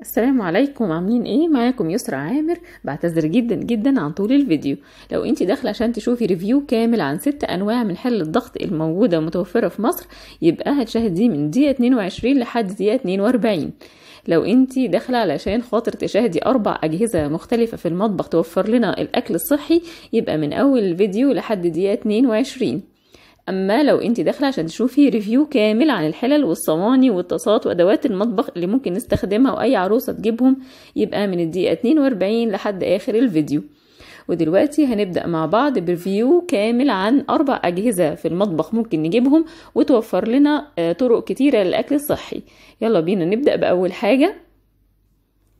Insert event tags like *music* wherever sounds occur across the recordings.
السلام عليكم عاملين إيه؟ معاكم يسرا عامر بعتذر جدا جدا عن طول الفيديو. لو انت داخلة عشان تشوفي review كامل عن ست أنواع من حلل الضغط الموجودة متوفرة في مصر يبقى هتشاهديه من دقيقة 22 لحد دقيقة 42 لو انت داخلة علشان خاطر تشاهدي أربع أجهزة مختلفة في المطبخ توفر لنا الأكل الصحي يبقى من أول الفيديو لحد دقيقة 22 أما لو انت داخلة عشان تشوفي review كامل عن الحلل والصواني والطاسات وأدوات المطبخ اللي ممكن نستخدمها وأي عروسة تجيبهم يبقى من الدقيقة 42 لحد آخر الفيديو. ودلوقتي هنبدأ مع بعض بريفيو كامل عن أربع أجهزة في المطبخ ممكن نجيبهم وتوفر لنا طرق كتيرة للأكل الصحي. يلا بينا نبدأ بأول حاجة.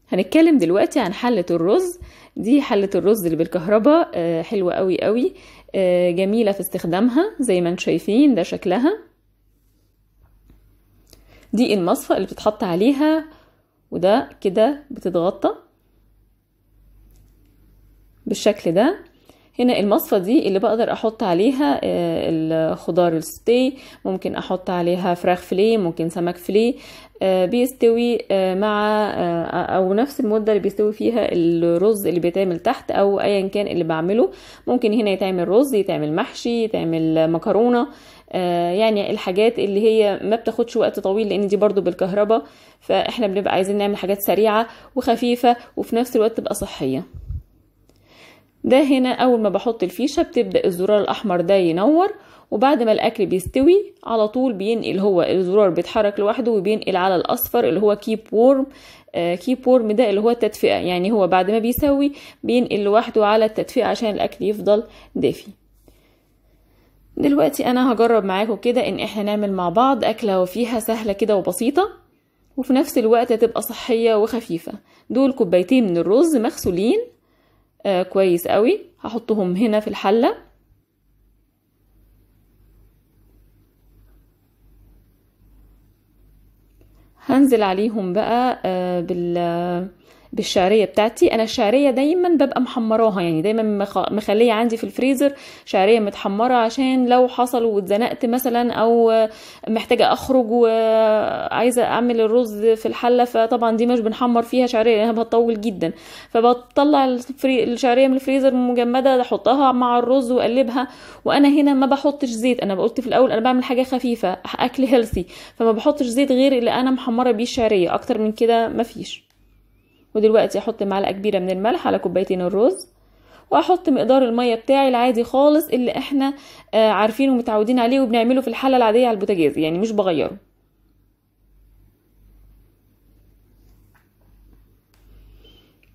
هنتكلم دلوقتي عن حلة الرز. دي حلة الرز اللي بالكهرباء حلوة قوي قوي جميلة في استخدامها زي ما أنتم شايفين ده شكلها. دي المصفى اللي بتتحط عليها وده كده بتتغطى بالشكل ده. هنا المصفى دي اللي بقدر أحط عليها الخضار الستي ممكن أحط عليها فراخ فلي ممكن سمك فلي بيستوي مع أو نفس المدة اللي بيستوي فيها الرز اللي بيتعمل تحت أو ايا كان اللي بعمله. ممكن هنا يتعمل رز يتعمل محشي يتعمل مكرونة يعني الحاجات اللي هي ما بتاخدش وقت طويل لأن دي برضو بالكهرباء فإحنا بنبقى عايزين نعمل حاجات سريعة وخفيفة وفي نفس الوقت تبقى صحية. ده هنا أول ما بحط الفيشة بتبدأ الزرار الأحمر ده ينور وبعد ما الأكل بيستوي على طول بينقل هو الزرار بيتحرك لوحده وبينقل على الأصفر اللي هو keep warm keep warm ده اللي هو التدفئة يعني هو بعد ما بيسوي بينقل لوحده على التدفئة عشان الأكل يفضل دافي. دلوقتي أنا هجرب معاكم كده إن إحنا نعمل مع بعض أكلة وفيها سهلة كده وبسيطة وفي نفس الوقت تبقى صحية وخفيفة. دول كوبايتين من الرز مغسولين آه كويس قوي. هحطهم هنا في الحلة. هنزل عليهم بقى آه بال بالشعرية بتاعتي. أنا الشعرية دايما ببقى محمراها يعني دايما مخلية عندي في الفريزر شعرية متحمرة عشان لو حصل واتزنقت مثلا أو محتاجة أخرج وعايزة أعمل الرز في الحلة فطبعا دي مش بنحمر فيها شعرية لأنها بتطول جدا. فبطلع الشعرية من الفريزر مجمدة أحطها مع الرز وأقلبها وأنا هنا ما بحطش زيت. أنا قلت في الأول أنا بعمل حاجة خفيفة أكل هيلثي فما بحطش زيت غير اللي أنا محمرة بيه الشعرية. أكتر من كده مفيش ودلوقتي أحط معلقة كبيرة من الملح على كوبايتين الرز واحط مقدار المية بتاعي العادي خالص اللي إحنا آه عارفينه ومتعودين عليه وبنعمله في الحلة العادية على البوتاجاز يعني مش بغيره.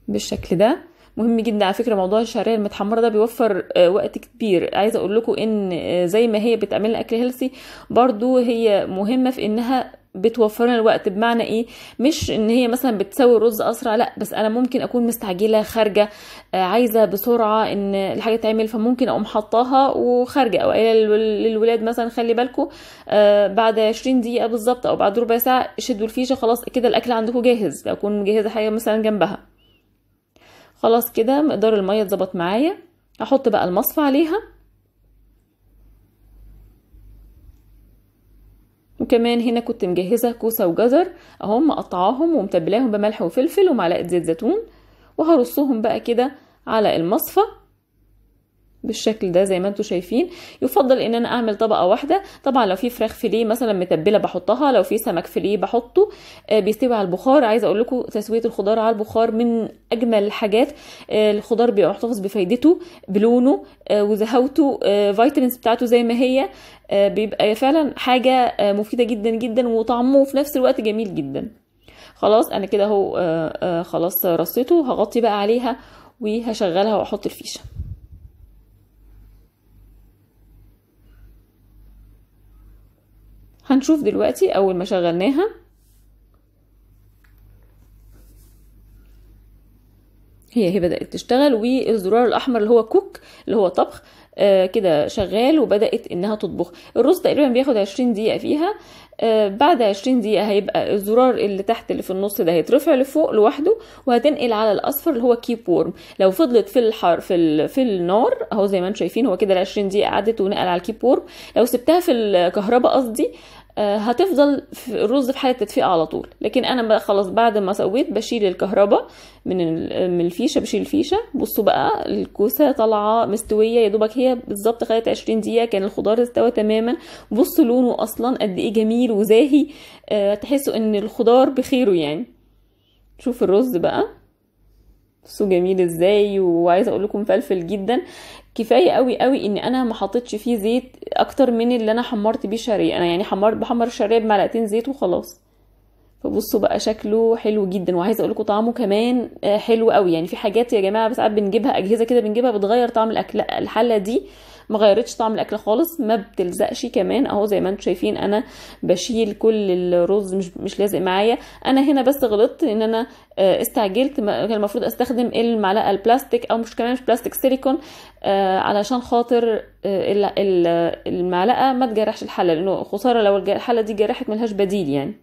بالشكل ده مهم جدا على فكرة موضوع الشعرية المتحمرة ده بيوفر آه وقت كبير. عايزة أقول لكم إن آه زي ما هي بتعمل اكل healthy برضو هي مهمة في إنها بتوفر لنا الوقت بمعنى إيه؟ مش إن هي مثلا بتسوي الرز أسرع لأ بس أنا ممكن أكون مستعجلة خارجة آه عايزة بسرعة إن الحاجة تعمل فممكن أقوم حطاها وخارجة. أو قايله للولاد مثلا خلي بالكم آه بعد 20 دقيقة بالظبط أو بعد ربع ساعة شدوا الفيشة خلاص كده الأكل عندكم جاهز. اكون مجهزة حاجة مثلا جنبها. خلاص كده مقدار المية اتظبط معايا. أحط بقى المصفى عليها. وكمان هنا كنت مجهزة كوسة وجزر أهم مقطعاهم ومتبلاهم بملح وفلفل ومعلقة زيت زيتون وهرصهم بقى كده على المصفى بالشكل ده زي ما أنتم شايفين. يفضل إن أنا أعمل طبقة واحدة. طبعا لو في فراخ فيليه مثلا متبلة بحطها لو في سمك فيليه بحطه. آه بيستوي على البخار. عايزة أقول لكم تسوية الخضار على البخار من أجمل الحاجات. آه الخضار بيبقى محتفظ بفايدته بلونه آه وزهوته فيتامينز بتاعته زي ما هي. بيبقى فعلا حاجة مفيدة جدا جدا وطعمه في نفس الوقت جميل جدا. خلاص أنا كده أهو خلاص رصيته. هغطي بقى عليها وهشغلها وأحط الفيشة. هنشوف دلوقتي أول ما شغلناها. هي هي بدأت تشتغل والزرار الأحمر اللي هو cook اللي هو طبخ آه كده شغال وبدأت إنها تطبخ. الرز تقريبا بياخد عشرين دقيقة فيها. آه بعد عشرين دقيقة هيبقى الزرار اللي تحت اللي في النص ده هيترفع لفوق لوحده وهتنقل على الأصفر اللي هو keep warm لو فضلت في الحر في ال... في النار أهو زي ما أنتم شايفين هو كده العشرين دقيقة عدت ونقل على ال keep warm لو سبتها في الكهرباء قصدي هتفضل في الرز في حالة تدفئه على طول. لكن أنا بقى خلاص بعد ما سويت بشيل الكهرباء من من الفيشة بشيل الفيشة. بصوا بقى الكوسة طالعة مستوية يا دوبك هي بالظبط خدت 20 دقيقة كان الخضار استوى تماما. بصوا لونه أصلا قد إيه جميل وزاهي. أه تحسوا إن الخضار بخيره يعني. شوف الرز بقى. بصوا جميل إزاي وعايزة أقول لكم مفلفل جدا. كفاية قوي قوي إن أنا ما حطيتش فيه زيت أكتر من اللي أنا حمرت بيه الشعريه أنا يعني حمرت بحمر الشعريه بمعلقتين زيت وخلاص. فبصوا بقى شكله حلو جدا. وعايزة أقول لكم طعمه كمان آه، حلو قوي. يعني في حاجات يا جماعة ساعات بنجيبها أجهزة كده بنجيبها بتغير طعم الاكل لا، الحلة دي. ما غيرتش طعم الأكل خالص ما بتلزقش كمان. أهو زي ما أنتم شايفين أنا بشيل كل الرز مش مش لازق معايا. أنا هنا بس غلطت إن أنا آه، استعجلت كان المفروض أستخدم المعلقة البلاستيك أو مش كمان مش بلاستيك سيليكون آه، علشان خاطر آه، ال- ال- المعلقة ما تجرحش الحلة لأنه خسارة لو الحلة دي جرحت ملهاش بديل يعني.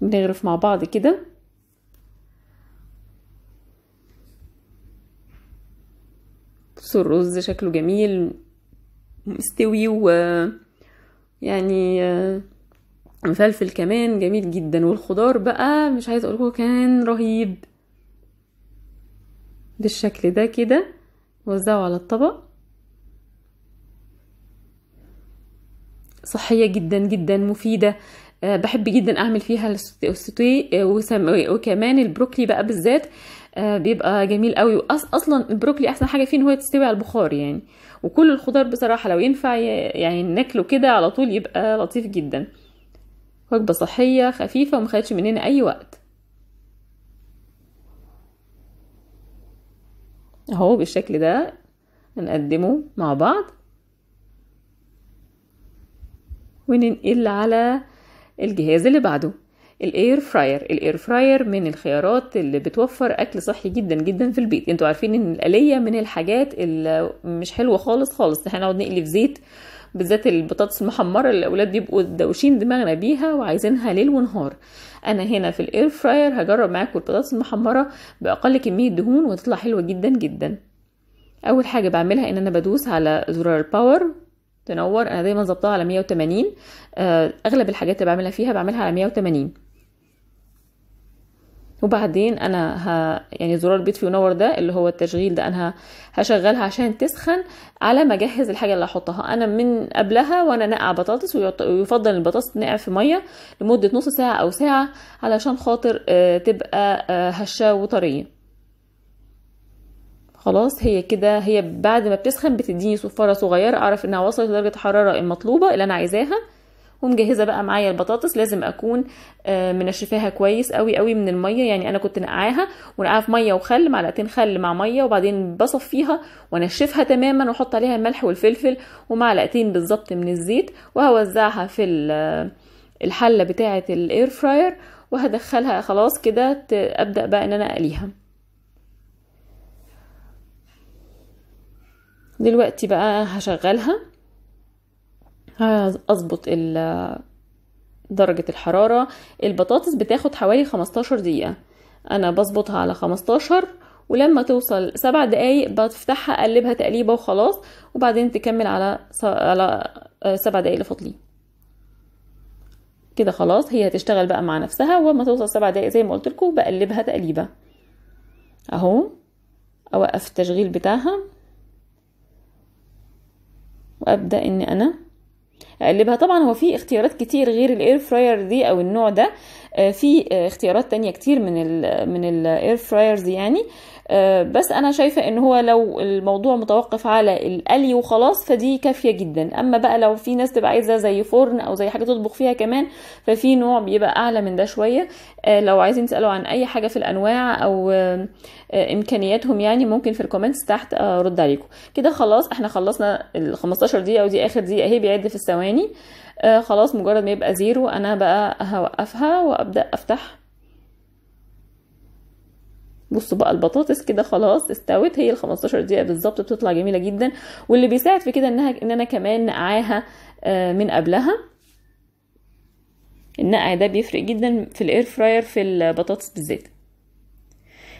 بنغرف مع بعض كده. بصوا الرز شكله جميل مستوي و يعني آه، مفلفل كمان جميل جدا. والخضار بقى مش عايزه أقول لكم كان رهيب. بالشكل ده كده وزعه على الطبق. صحية جدا جدا مفيدة. آه، بحب جدا أعمل فيها السوتيه آه، وكمان البروكلي بقى بالذات. بيبقى جميل قوي. أصلا البروكلي أحسن حاجة فيه إن هو تستوي على البخار يعني. وكل الخضار بصراحة لو ينفع يعني ناكله كده على طول يبقى لطيف جدا. وجبة صحية خفيفة ومخدش مننا أي وقت. أهو بالشكل ده هنقدمه مع بعض. وننقل على الجهاز اللي بعده. ال air fryer. ال air fryer من الخيارات اللي بتوفر أكل صحي جدا جدا في البيت. أنتوا عارفين إن القلي من الحاجات اللي مش حلوة خالص خالص. إحنا نقعد نقلي في زيت بالذات البطاطس المحمرة اللي الأولاد بيبقوا دوشين دماغنا بيها وعايزينها ليل ونهار. أنا هنا في ال air fryer هجرب معاكم البطاطس المحمرة بأقل كمية دهون وتطلع حلوة جدا جدا. أول حاجة بعملها إن أنا بدوس على زرار الباور تنور. أنا دايما ظبطها على 180 آه، أغلب الحاجات اللي بعملها فيها بعملها على 180 وبعدين أنا ه... يعني زرار بيطفي ونور ده اللي هو التشغيل ده أنا هشغلها عشان تسخن على ما أجهز الحاجة اللي هحطها. أنا من قبلها وأنا نقع بطاطس ويفضل البطاطس تنقع في مية لمدة نص ساعة أو ساعة علشان خاطر آه، تبقى آه، هشة وطرية. خلاص هي كده هي بعد ما بتسخن بتديني صفارة صغيرة أعرف إنها وصلت لدرجة الحرارة المطلوبة اللي أنا عايزاها. ومجهزة بقى معايا البطاطس. لازم أكون آه، منشفاها كويس قوي قوي من المية. يعني أنا كنت نقعاها ونقعها في مية وخل معلقتين خل مع مية وبعدين بصفيها وأنشفها تماما وأحط عليها الملح والفلفل ومعلقتين بالظبط من الزيت وهوزعها في ال- الحلة بتاعة الاير فراير وهدخلها خلاص كده أبدأ بقى إن أنا أقليها. دلوقتي بقى هشغلها. هظبط درجة الحرارة. البطاطس بتاخد حوالي 15 دقيقة. أنا بظبطها على 15 ولما توصل سبع دقايق بفتحها أقلبها تقليبة وخلاص وبعدين تكمل على على آه، سبع دقايق اللي فاضلين. كده خلاص هي هتشتغل بقى مع نفسها ولما توصل سبع دقايق زي ما قلت لكم بقلبها تقليبة. أهو أوقف التشغيل بتاعها وأبدأ ان أنا اقلبها طبعا هو في اختيارات كتير غير ال air fryer دي أو النوع ده. آه، في آه، اختيارات تانية كتير من ال من ال air fryers يعني. بس أنا شايفة إن هو لو الموضوع متوقف على القلي وخلاص فدي كافية جدا. أما بقى لو في ناس تبقى عايزة زي فرن أو زي حاجة تطبخ فيها كمان ففي نوع بيبقى أعلى من ده شوية. آه، لو عايزين تسألوا عن أي حاجة في الأنواع أو آه، آه، إمكانياتهم يعني ممكن في ال comments تحت أرد عليكم. كده خلاص إحنا خلصنا ال 15 دقيقة ودي آخر دقيقة أهي بيعد في الثواني. آه خلاص مجرد ما يبقى zero أنا بقى هوقفها وأبدأ أفتح بصوا بقى البطاطس كده خلاص استوت هي ال 15 دقيقة بالظبط بتطلع جميلة جدا. واللي بيساعد في كده انها إن أنا كمان نقعاها آه، من قبلها. النقع ده بيفرق جدا في الاير فراير في البطاطس بالذات.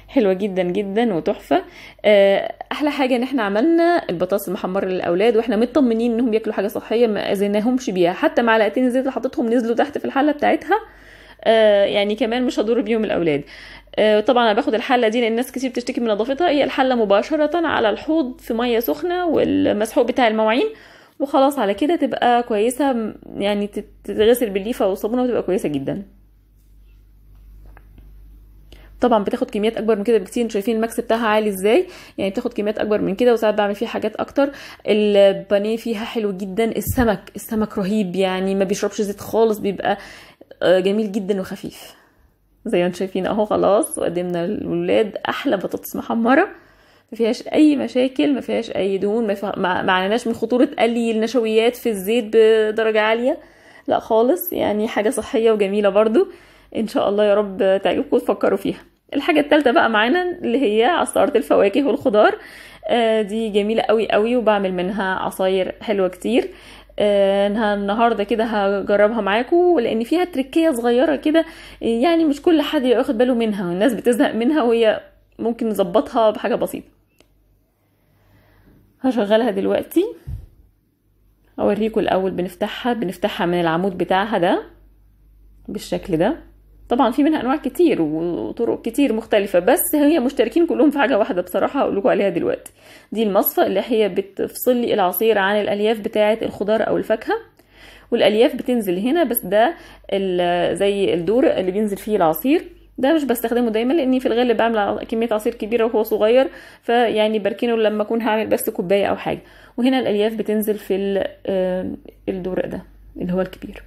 حلوة جدا جدا وتحفة. آه، أحلى حاجة إن إحنا عملنا البطاطس المحمرة للأولاد وإحنا مطمنين إنهم بياكلوا حاجة صحية ما اذيناهمش بيها. حتى معلقتين الزيت اللي حطيتهم نزلوا تحت في الحلة بتاعتها. آه، يعني كمان مش هضر بيهم الأولاد. طبعا أنا باخد الحلة دي لأن ناس كتير بتشتكي من نظافتها. هي الحلة مباشرة على الحوض في مية سخنة والمسحوق بتاع المواعين. وخلاص على كده تبقى كويسة يعني تت- تتغسل بالليفة والصابونة وتبقى كويسة جدا. طبعا بتاخد كميات أكبر من كده بكتير. أنتوا شايفين الماكس بتاعها عالي إزاي؟ يعني بتاخد كميات أكبر من كده وساعات بعمل فيها حاجات أكتر. البانيه فيها حلو جدا. السمك السمك رهيب يعني ما بيشربش زيت خالص بيبقى آه، جميل جدا وخفيف. زي ما أنتم شايفين اهو خلاص وقدمنا للولاد أحلى بطاطس محمرة. ما فيهاش أي مشاكل ما فيهاش أي دهون ما, عانيناش من خطورة قلي النشويات في الزيت بدرجة عالية. لا خالص يعني حاجة صحية وجميلة برضو. إن شاء الله يا رب تعجبكم وتفكروا فيها. الحاجة الثالثه بقى معانا اللي هي عصارة الفواكه والخضار. آه، دي جميلة قوي قوي وبعمل منها عصاير حلوة كتير. النهارده كده هجربها معاكم لأن فيها تركية صغيرة كده يعني مش كل حد يبقى واخد باله منها والناس بتزهق منها وهي ممكن نظبطها بحاجة بسيطة. هشغلها دلوقتي. اوريكم الأول بنفتحها بنفتحها من العمود بتاعها ده بالشكل ده. طبعا في منها أنواع كتير وطرق كتير مختلفة بس هي مشتركين كلهم في حاجة واحدة بصراحة هقول لكم عليها دلوقتي. دي المصفى اللي هي بتفصل لي العصير عن الألياف بتاعة الخضار أو الفاكهة. والألياف بتنزل هنا بس ده زي الدور اللي بينزل فيه العصير. ده مش بستخدمه داايما لأني في الغالب بعمل كمية عصير كبيرة وهو صغير فيعني بركنه لما أكون هعمل بس كوباية أو حاجة. وهنا الألياف بتنزل في آه، الدور ده اللي هو الكبير.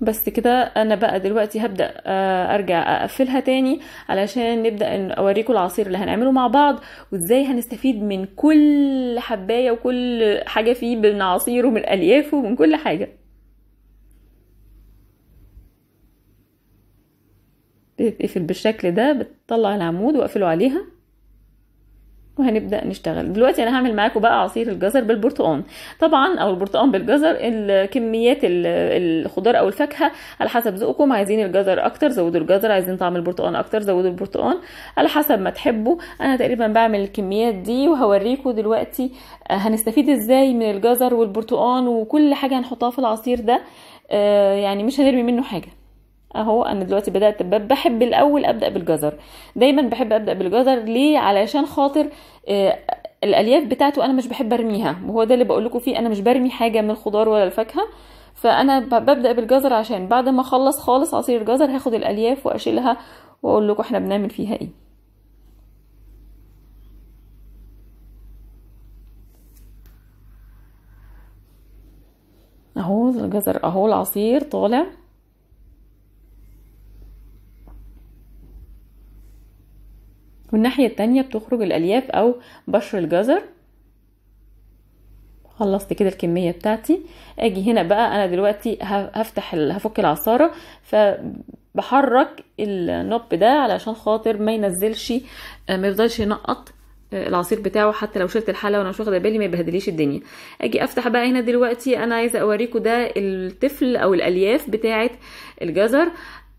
بس كده أنا بقى دلوقتي هبدأ آه، أرجع أقفلها تاني علشان نبدأ أوريكم العصير اللي هنعمله مع بعض وإزاي هنستفيد من كل حباية وكل حاجة فيه من عصير ومن اليافه ومن كل حاجة. بتقفل بالشكل ده بتطلع العمود واقفله عليها. وهنبدأ نشتغل. دلوقتي أنا هعمل معاكم بقى عصير الجزر بالبرتقال. طبعا أو البرتقال بالجزر الكميات ال- الخضار أو الفاكهة على حسب ذوقكم. عايزين الجزر أكتر زودوا الجزر. عايزين طعم البرتقال أكتر زودوا البرتقال. على حسب ما تحبوا. أنا تقريبا بعمل الكميات دي وهوريكم دلوقتي آه، هنستفيد إزاي من الجزر والبرتقال وكل حاجة هنحطها في العصير ده. آه، يعني مش هنرمي منه حاجة. أهو أنا دلوقتي بدأت بحب الأول أبدأ بالجزر. دايما بحب أبدأ بالجزر ليه؟ علشان خاطر آه، الألياف بتاعته أنا مش بحب أرميها وهو ده اللي بقول لكم فيه أنا مش برمي حاجة من الخضار ولا الفاكهة. فأنا ببدأ بالجزر عشان بعد ما أخلص خالص عصير الجزر هاخد الألياف وأشيلها وأقول لكم إحنا بنعمل فيها إيه. أهو الجزر أهو العصير طالع. والناحية التانية بتخرج الألياف أو بشر الجزر. خلصت كده الكمية بتاعتي. آجي هنا بقى أنا دلوقتي هفتح هفك العصارة فبحرك النوب ده علشان خاطر ما ينزلش آه، ما يفضلش ينقط آه، العصير بتاعه حتى لو شلت الحلة وأنا مش واخدة بالي ما يبهدليش الدنيا. آجي أفتح بقى هنا دلوقتي أنا عايزة اوريكم ده الطفل أو الألياف بتاعة الجزر.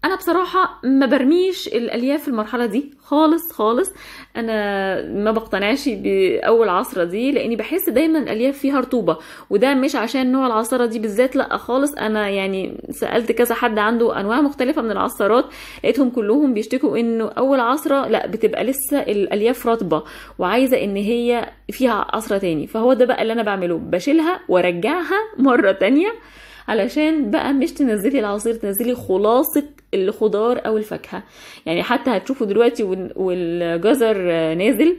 أنا بصراحة ما برميش الألياف في المرحلة دي خالص خالص. أنا ما بقتنعش بأول عصرة دي لأني بحس دايما الألياف فيها رطوبة وده مش عشان نوع العصاره دي بالذات لأ خالص. أنا يعني سألت كذا حد عنده أنواع مختلفة من العصارات لقيتهم كلهم بيشتكوا إنه أول عصرة لأ بتبقى لسه الألياف رطبة وعايزة إن هي فيها عصرة تاني. فهو ده بقى اللي أنا بعمله بشيلها وأرجعها مرة تانية علشان بقى مش تنزلي العصير تنزلي خلاصة الخضار أو الفاكهة. يعني حتى هتشوفوا دلوقتي وال- والجزر نازل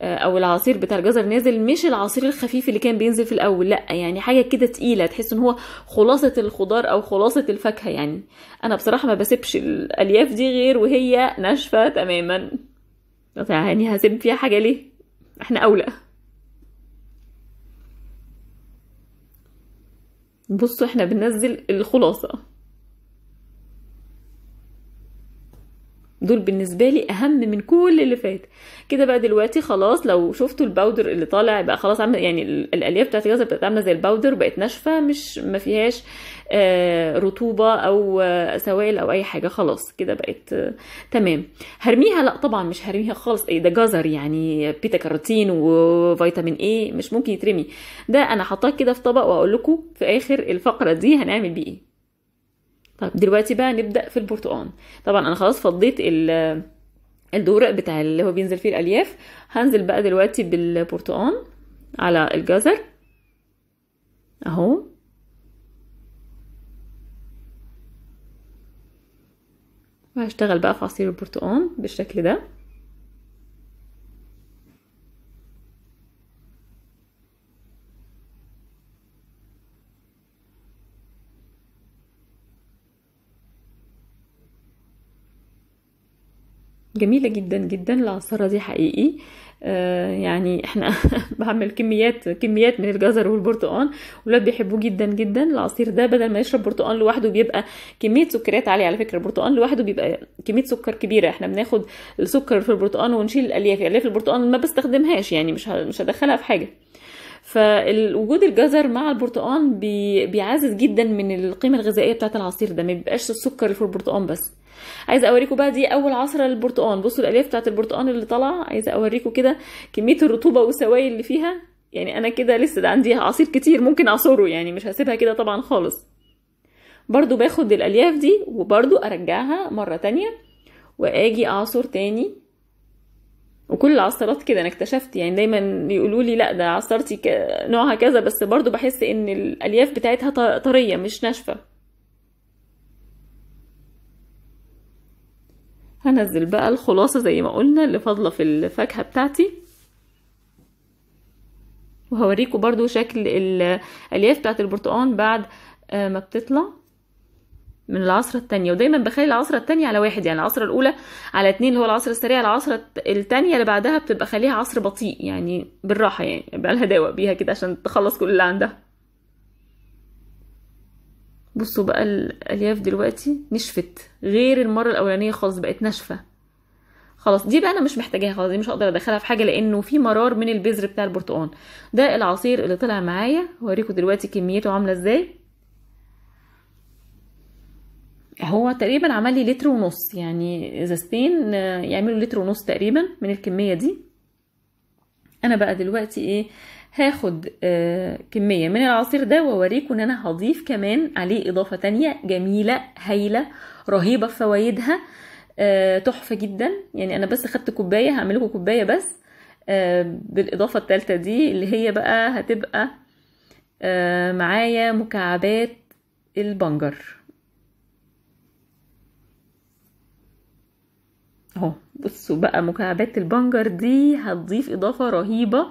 آه، أو العصير بتاع الجزر نازل مش العصير الخفيف اللي كان بينزل في الأول لأ يعني حاجة كده تقيلة تحس إن هو خلاصة الخضار أو خلاصة الفاكهة يعني. أنا بصراحة ما بسيبش الألياف دي غير وهي ناشفة تماما. يعني هسيب فيها حاجة ليه؟ إحنا أولى. بصوا إحنا بننزل الخلاصة. دول بالنسبة لي أهم من كل اللي فات. كده بقى دلوقتي خلاص لو شفتوا ال powder اللي طالع بقى خلاص عامل يعني ال- الألياف بتاعت الجزر بقت عاملة زي ال powder بقت ناشفة مش ما فيهاش آه، رطوبة أو آه، سوائل أو أي حاجة خلاص كده بقت آه، تمام. هرميها لا طبعا مش هرميها خالص. إيه ده جزر يعني بيتا كاروتين وفيتامين A مش ممكن يترمي. ده أنا حاطاه كده في طبق وأقول لكم في آخر الفقرة دي هنعمل بيه إيه. طيب دلوقتي بقى نبدأ في البرتقال. طبعا أنا خلاص فضيت ال الدورق بتاع اللي هو بينزل فيه الألياف. هنزل بقى دلوقتي بالبرتقال على الجزر. أهو. وهشتغل بقى في عصير البرتقال بالشكل ده. جميلة جدا جدا. العصارة دي حقيقي. آه يعني إحنا *laughs* بعمل كميات كميات من الجزر والبرتقال ولاد بيحبوه جدا جدا. العصير ده بدل ما يشرب برتقال لوحده بيبقى كمية سكريات عالية على فكرة. البرتقال لوحده بيبقى كمية سكر كبيرة. إحنا بناخد السكر في البرتقال ونشيل الألياف. الألياف البرتقال ما بستخدمهاش يعني مش مش هدخلها في حاجة. فوجود الجزر مع البرتقال بي... بيعزز جدا من القيمة الغذائية بتاعت العصير ده. ما بيبقاش السكر في البرتقال بس. عايزة اوريكم بقى دي أول عصره للبرتقال بصوا الألياف بتاعت البرتقال اللي طالعة عايزة اوريكم كده كمية الرطوبة والسوائل اللي فيها. يعني أنا كده لسه ده عندي عصير كتير ممكن أعصره يعني مش هسيبها كده طبعا خالص. برضو باخد الألياف دي وبرضو أرجعها مرة تانية وآجي أعصر تاني. وكل العصارات كده أنا اكتشفت يعني دايما يقولوا لي لا ده عصارتي نوعها كذا بس برضو بحس إن الألياف بتاعتها طرية مش ناشفة. هنزل بقى الخلاصة زي ما قلنا اللي فاضلة في الفاكهة بتاعتي. وهوريكم برضو شكل الألياف بتاعت البرتقال بعد آه، ما بتطلع من العصرة التانية. ودايما بخلي العصرة التانية على واحد يعني العصرة الأولى على اتنين اللي هو العصر السريع العصرة الت- التانية اللي بعدها بتبقى خليها عصر بطيء يعني بالراحة يعني يبقى لها دواء بيها كده عشان تخلص كل اللي عندها. بصوا بقى الألياف دلوقتي نشفت غير المرة الأولانية خالص بقت ناشفة. خلاص دي بقى أنا مش محتاجاها خلاص دي مش هقدر أدخلها في حاجة لأنه في مرار من البذر بتاع البرتقال. ده العصير اللي طلع معايا هوريكم دلوقتي كميته عاملة إزاي. هو تقريبا عمل لي لتر ونص يعني ازازتين آه، يعملوا لتر ونص تقريبا من الكمية دي. أنا بقى دلوقتي إيه هاخد آه كمية من العصير ده وأوريكم إن أنا هضيف كمان عليه إضافة تانية جميلة هايلة رهيبة في فوائدها آه تحفة جدا. يعني أنا بس خدت كوباية هعمل لكم كوباية بس آه بالإضافة الثالثه دي اللي هي بقى هتبقى معايا مكعبات البنجر. أهو بصوا بقى مكعبات البنجر دي هتضيف إضافة رهيبة.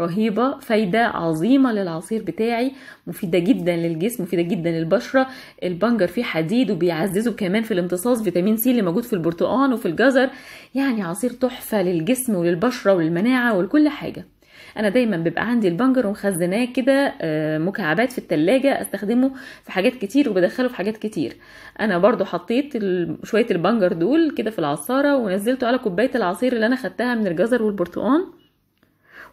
رهيبة فايدة عظيمة للعصير بتاعي مفيدة جدا للجسم مفيدة جدا للبشرة. البنجر فيه حديد وبيعززه كمان في الامتصاص فيتامين سي اللي موجود في البرتقال وفي الجزر. يعني عصير تحفة للجسم وللبشرة وللمناعه ولكل حاجة. أنا دايما بيبقى عندي البنجر ومخزناه كده آه، مكعبات في التلاجة أستخدمه في حاجات كتير وبدخله في حاجات كتير. أنا برضو حطيت شوية البنجر دول كده في العصارة ونزلته على كوباية العصير اللي أنا خدتها من الجزر والبرتقال.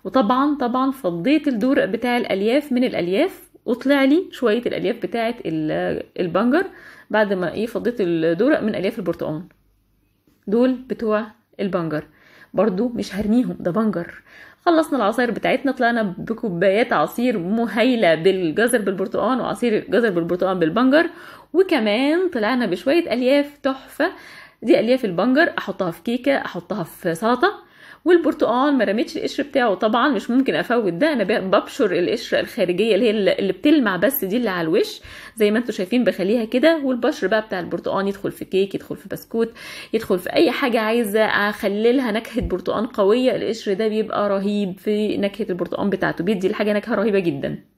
وطبعا طبعا فضيت الدورق بتاع الألياف من الألياف وطلع لي شوية الألياف بتاعة ال- البنجر بعد ما إيه فضيت الدورق من ألياف البرتقال. دول بتوع البنجر. برضو مش هرميهم ده بنجر. خلصنا العصاير بتاعتنا طلعنا بكوبايات عصير مهيلة بالجزر بالبرتقال وعصير جزر بالبرتقال بالبنجر وكمان طلعنا بشوية ألياف تحفة. دي ألياف البنجر أحطها في كيكة أحطها في سلطة والبرتقال ما رميتش القشر بتاعه. طبعا مش ممكن أفوت ده. أنا ببشر القشرة الخارجية اللي هي اللي بتلمع بس دي اللي على الوش. زي ما أنتم شايفين بخليها كده. والبشر بقى بتاع البرتقال يدخل في كيك يدخل في بسكوت يدخل في أي حاجة عايزة اخلي لها نكهة برتقال قوية. القشر ده بيبقى رهيب في نكهة البرتقال بتاعته. بيدي الحاجة نكهة رهيبة جدا.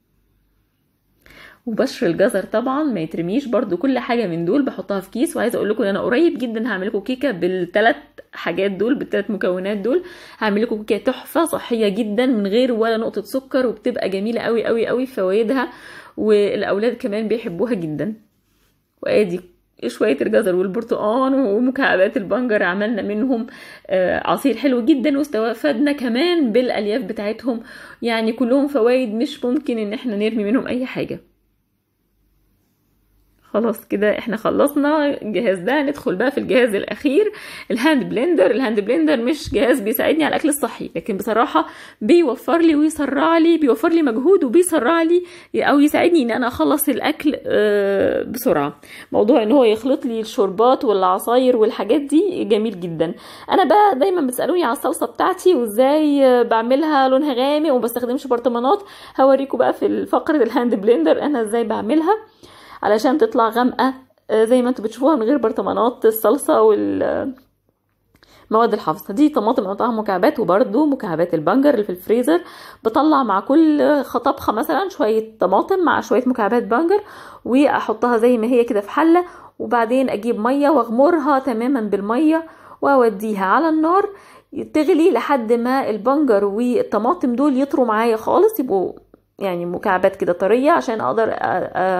وبشر الجزر طبعا ما يترميش برضو كل حاجة من دول بحطها في كيس. وعايزة أقول لكم إن أنا قريب جدا هعمل لكم كيكة بالثلاث حاجات دول بالثلاث مكونات دول. هعمل لكم كيكة تحفة صحية جدا من غير ولا نقطة سكر وبتبقى جميلة قوي قوي قوي فوائدها والأولاد كمان بيحبوها جدا. وآدي شوية الجزر والبرتقان ومكعبات البنجر عملنا منهم عصير حلو جدا واستفدنا كمان بالألياف بتاعتهم. يعني كلهم فوائد مش ممكن إن إحنا نرمي منهم أي حاجة. خلاص كده إحنا خلصنا الجهاز ده ندخل بقى في الجهاز الأخير ال hand blender ال hand blender مش جهاز بيساعدني على الأكل الصحي لكن بصراحة بيوفر لي ويسرع لي بيوفر لي مجهود وبيسرع لي أو يساعدني إن أنا أخلص الأكل بسرعة. موضوع إن هو يخلط لي الشوربات والعصاير والحاجات دي جميل جدا. أنا بقى دايما بتسألوني على الصلصة بتاعتي وإزاي بعملها لونها غامق وما بستخدمش برطمانات هوريكم بقى في فقرة ال hand blender أنا إزاي بعملها. علشان تطلع غامقة زي ما أنتوا بتشوفوها من غير برطمانات الصلصة وال مواد الحافظة. دي طماطم قطعها مكعبات وبرده مكعبات البنجر اللي في الفريزر. بطلع مع كل طبخة مثلا شوية طماطم مع شوية مكعبات بنجر وأحطها زي ما هي كده في حلة. وبعدين أجيب مية وأغمرها تماما بالمية وأوديها على النار. تغلي لحد ما البنجر والطماطم دول يطروا معايا خالص يبقوا يعني مكعبات كده طرية عشان أقدر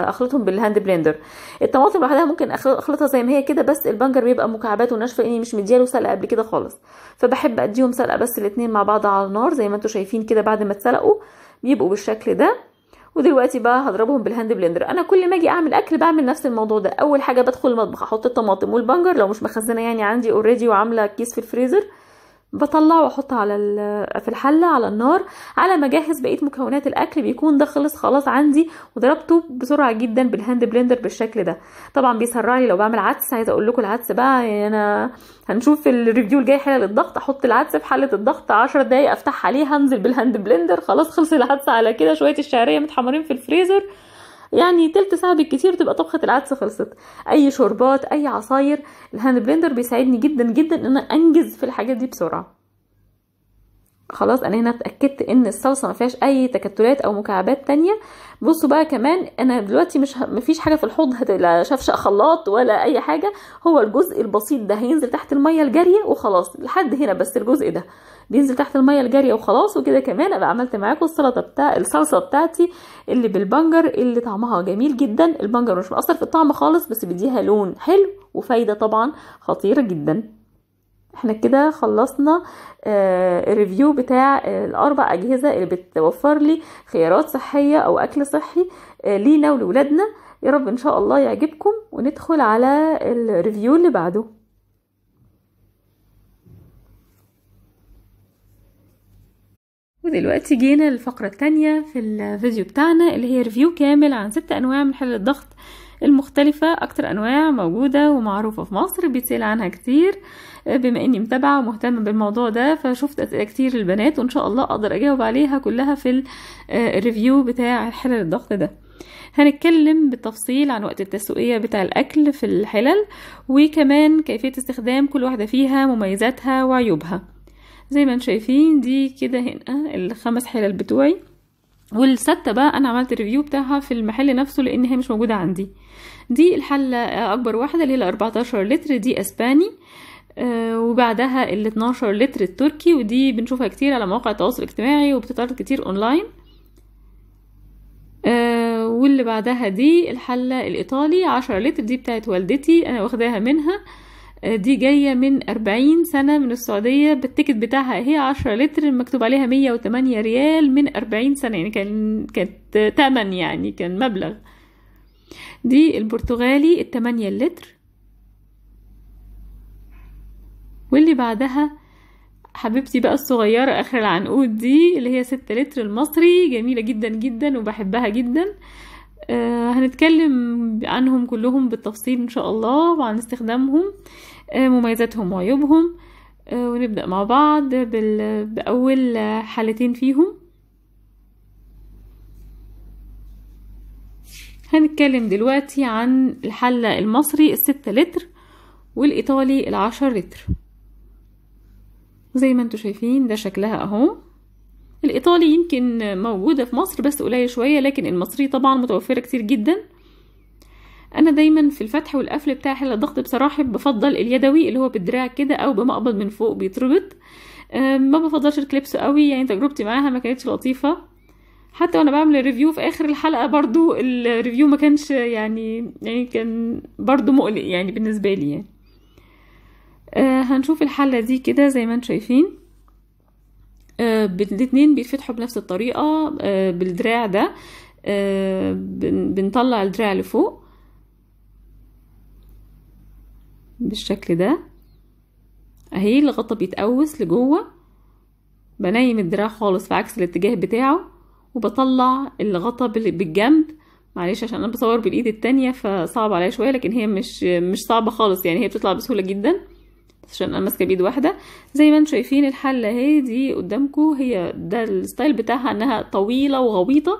أخلطهم بال hand blender الطماطم لوحدها ممكن أخلطها زي ما هي كده بس البنجر بيبقى مكعبات وناشفة إني مش مدياله سلقة قبل كده خالص. فبحب أديهم سلقة بس الاتنين مع بعض على النار زي ما أنتم شايفين كده بعد ما اتسلقوا بيبقوا بالشكل ده. ودلوقتي بقى هضربهم بال hand blender أنا كل ما أجي أعمل أكل بعمل نفس الموضوع ده. أول حاجة بدخل المطبخ أحط الطماطم والبنجر لو مش مخزنة يعني عندي already وعاملة كيس في الفريزر بطلع واحطها على في الحلة على النار. على ما أجهز بقية مكونات الأكل بيكون ده خلص خلاص عندي وضربته بسرعة جدا بال hand blender بالشكل ده. طبعا بيسرع لي لو بعمل عدس عايزة أقول لكم العدس بقى يعني أنا هنشوف في ال review الجاي حلل الضغط. أحط العدس في حلة الضغط 10 دقايق أفتح عليه هنزل بال hand blender خلاص خلص العدس على كده. شوية الشعرية متحمرين في الفريزر. يعني تلت ساعة بالكتير تبقى طبخة العدس خلصت. أي شوربات أي عصاير ال hand blender بيساعدني جدا جدا إن أنا أنجز في الحاجات دي بسرعة. خلاص أنا هنا اتأكدت إن الصلصة ما فيهاش أي تكتلات أو مكعبات تانية. بصوا بقى كمان أنا دلوقتي مش. مفيش حاجة في الحوض لا شفشق خلاط ولا أي حاجة. هو الجزء البسيط ده هينزل تحت المية الجارية وخلاص. لحد هنا بس الجزء ده. بينزل تحت المية الجارية وخلاص وكده كمان أبقى عملت معاكم السلطة بتاع الصلصة بتاعتي اللي بالبنجر اللي طعمها جميل جدا. البنجر مش مأثر في الطعم خالص بس بيديها لون حلو وفايدة طبعا خطيرة جدا. إحنا كده خلصنا آه ال review بتاع الأربع أجهزة اللي بتوفر لي خيارات صحية أو أكل صحي آه لينا ولولادنا. يا رب إن شاء الله يعجبكم وندخل على ال review اللي بعده. ودلوقتي جينا للفقرة التانية في الفيديو بتاعنا اللي هي review كامل عن ست أنواع من حلل الضغط المختلفة. أكتر أنواع موجودة ومعروفة في مصر بيتسأل عنها كتير. بما إني متابعة ومهتمة بالموضوع ده فشفت أسئلة كتير للبنات وإن شاء الله أقدر أجاوب عليها كلها في الريفيو بتاع حلل الضغط ده. هنتكلم بالتفصيل عن وقت التسوية بتاع الأكل في الحلل وكمان كيفية استخدام كل واحدة فيها مميزاتها وعيوبها. زي ما أنتم شايفين دي كده هنا الخمس حلل بتوعي. والستة بقى أنا عملت review بتاعها في المحل نفسه لأن هي مش موجودة عندي. دي الحلة أكبر واحدة اللي هي 14 لتر دي أسباني آه وبعدها ال 12 لتر التركي ودي بنشوفها كتير على مواقع التواصل الاجتماعي وبتتعرض كتير اونلاين آه واللي بعدها دي الحلة الإيطالي 10 لتر دي بتاعت والدتي أنا واخداها منها. دي جاية من أربعين سنة من السعودية. بال ticket بتاعها هي عشرة لتر مكتوب عليها مية وتمانية ريال من أربعين سنة. يعني كان كانت تمن يعني كان مبلغ. دي البرتغالي التمانية لتر. واللي بعدها حبيبتي بقى الصغيرة آخر العنقود دي اللي هي ستة لتر المصري. جميلة جدا جدا وبحبها جدا. آه هنتكلم عنهم كلهم بالتفصيل إن شاء الله وعن استخدامهم. آه مميزاتهم وعيوبهم. آه ونبدأ مع بعض بأول حالتين فيهم. هنتكلم دلوقتي عن الحلة المصري الستة لتر والإيطالي العشر لتر. زي ما أنتوا شايفين ده شكلها أهو. الإيطالي يمكن موجودة في مصر بس قليل شوية لكن المصري طبعا متوفرة كتير جدا. أنا دايما في الفتح والقفل بتاع حل الضغط بصراحة بفضل اليدوي اللي هو بالدراع كده أو بمقبض من فوق بيتربط. ما بفضلش الكليبس قوي يعني تجربتي معاها ما كانتش لطيفة. حتى وأنا بعمل review في آخر الحلقة برضو ال review ما كانش يعني يعني كان برضو مقلق يعني بالنسبة لي يعني. آه هنشوف الحله دي كده زي ما أنتم شايفين. آه الاتنين بيتفتحوا بنفس الطريقة آه بالدراع ده. آه بن- بنطلع الدراع لفوق. بالشكل ده. أهي الغطا بيتقوس لجوه. بنيم الدراع خالص في عكس الاتجاه بتاعه وبطلع الغطا بال- بالجنب. معلش عشان أنا بصور بالإيد التانية فصعب عليا شوية لكن هي مش مش صعبة خالص يعني هي بتطلع بسهولة جدا. عشان أنا ماسكة بإيد واحدة. زي ما أنتم شايفين الحلة اهي دي قدامكم. هي ده ال style بتاعها إنها طويلة وغويطة. آم،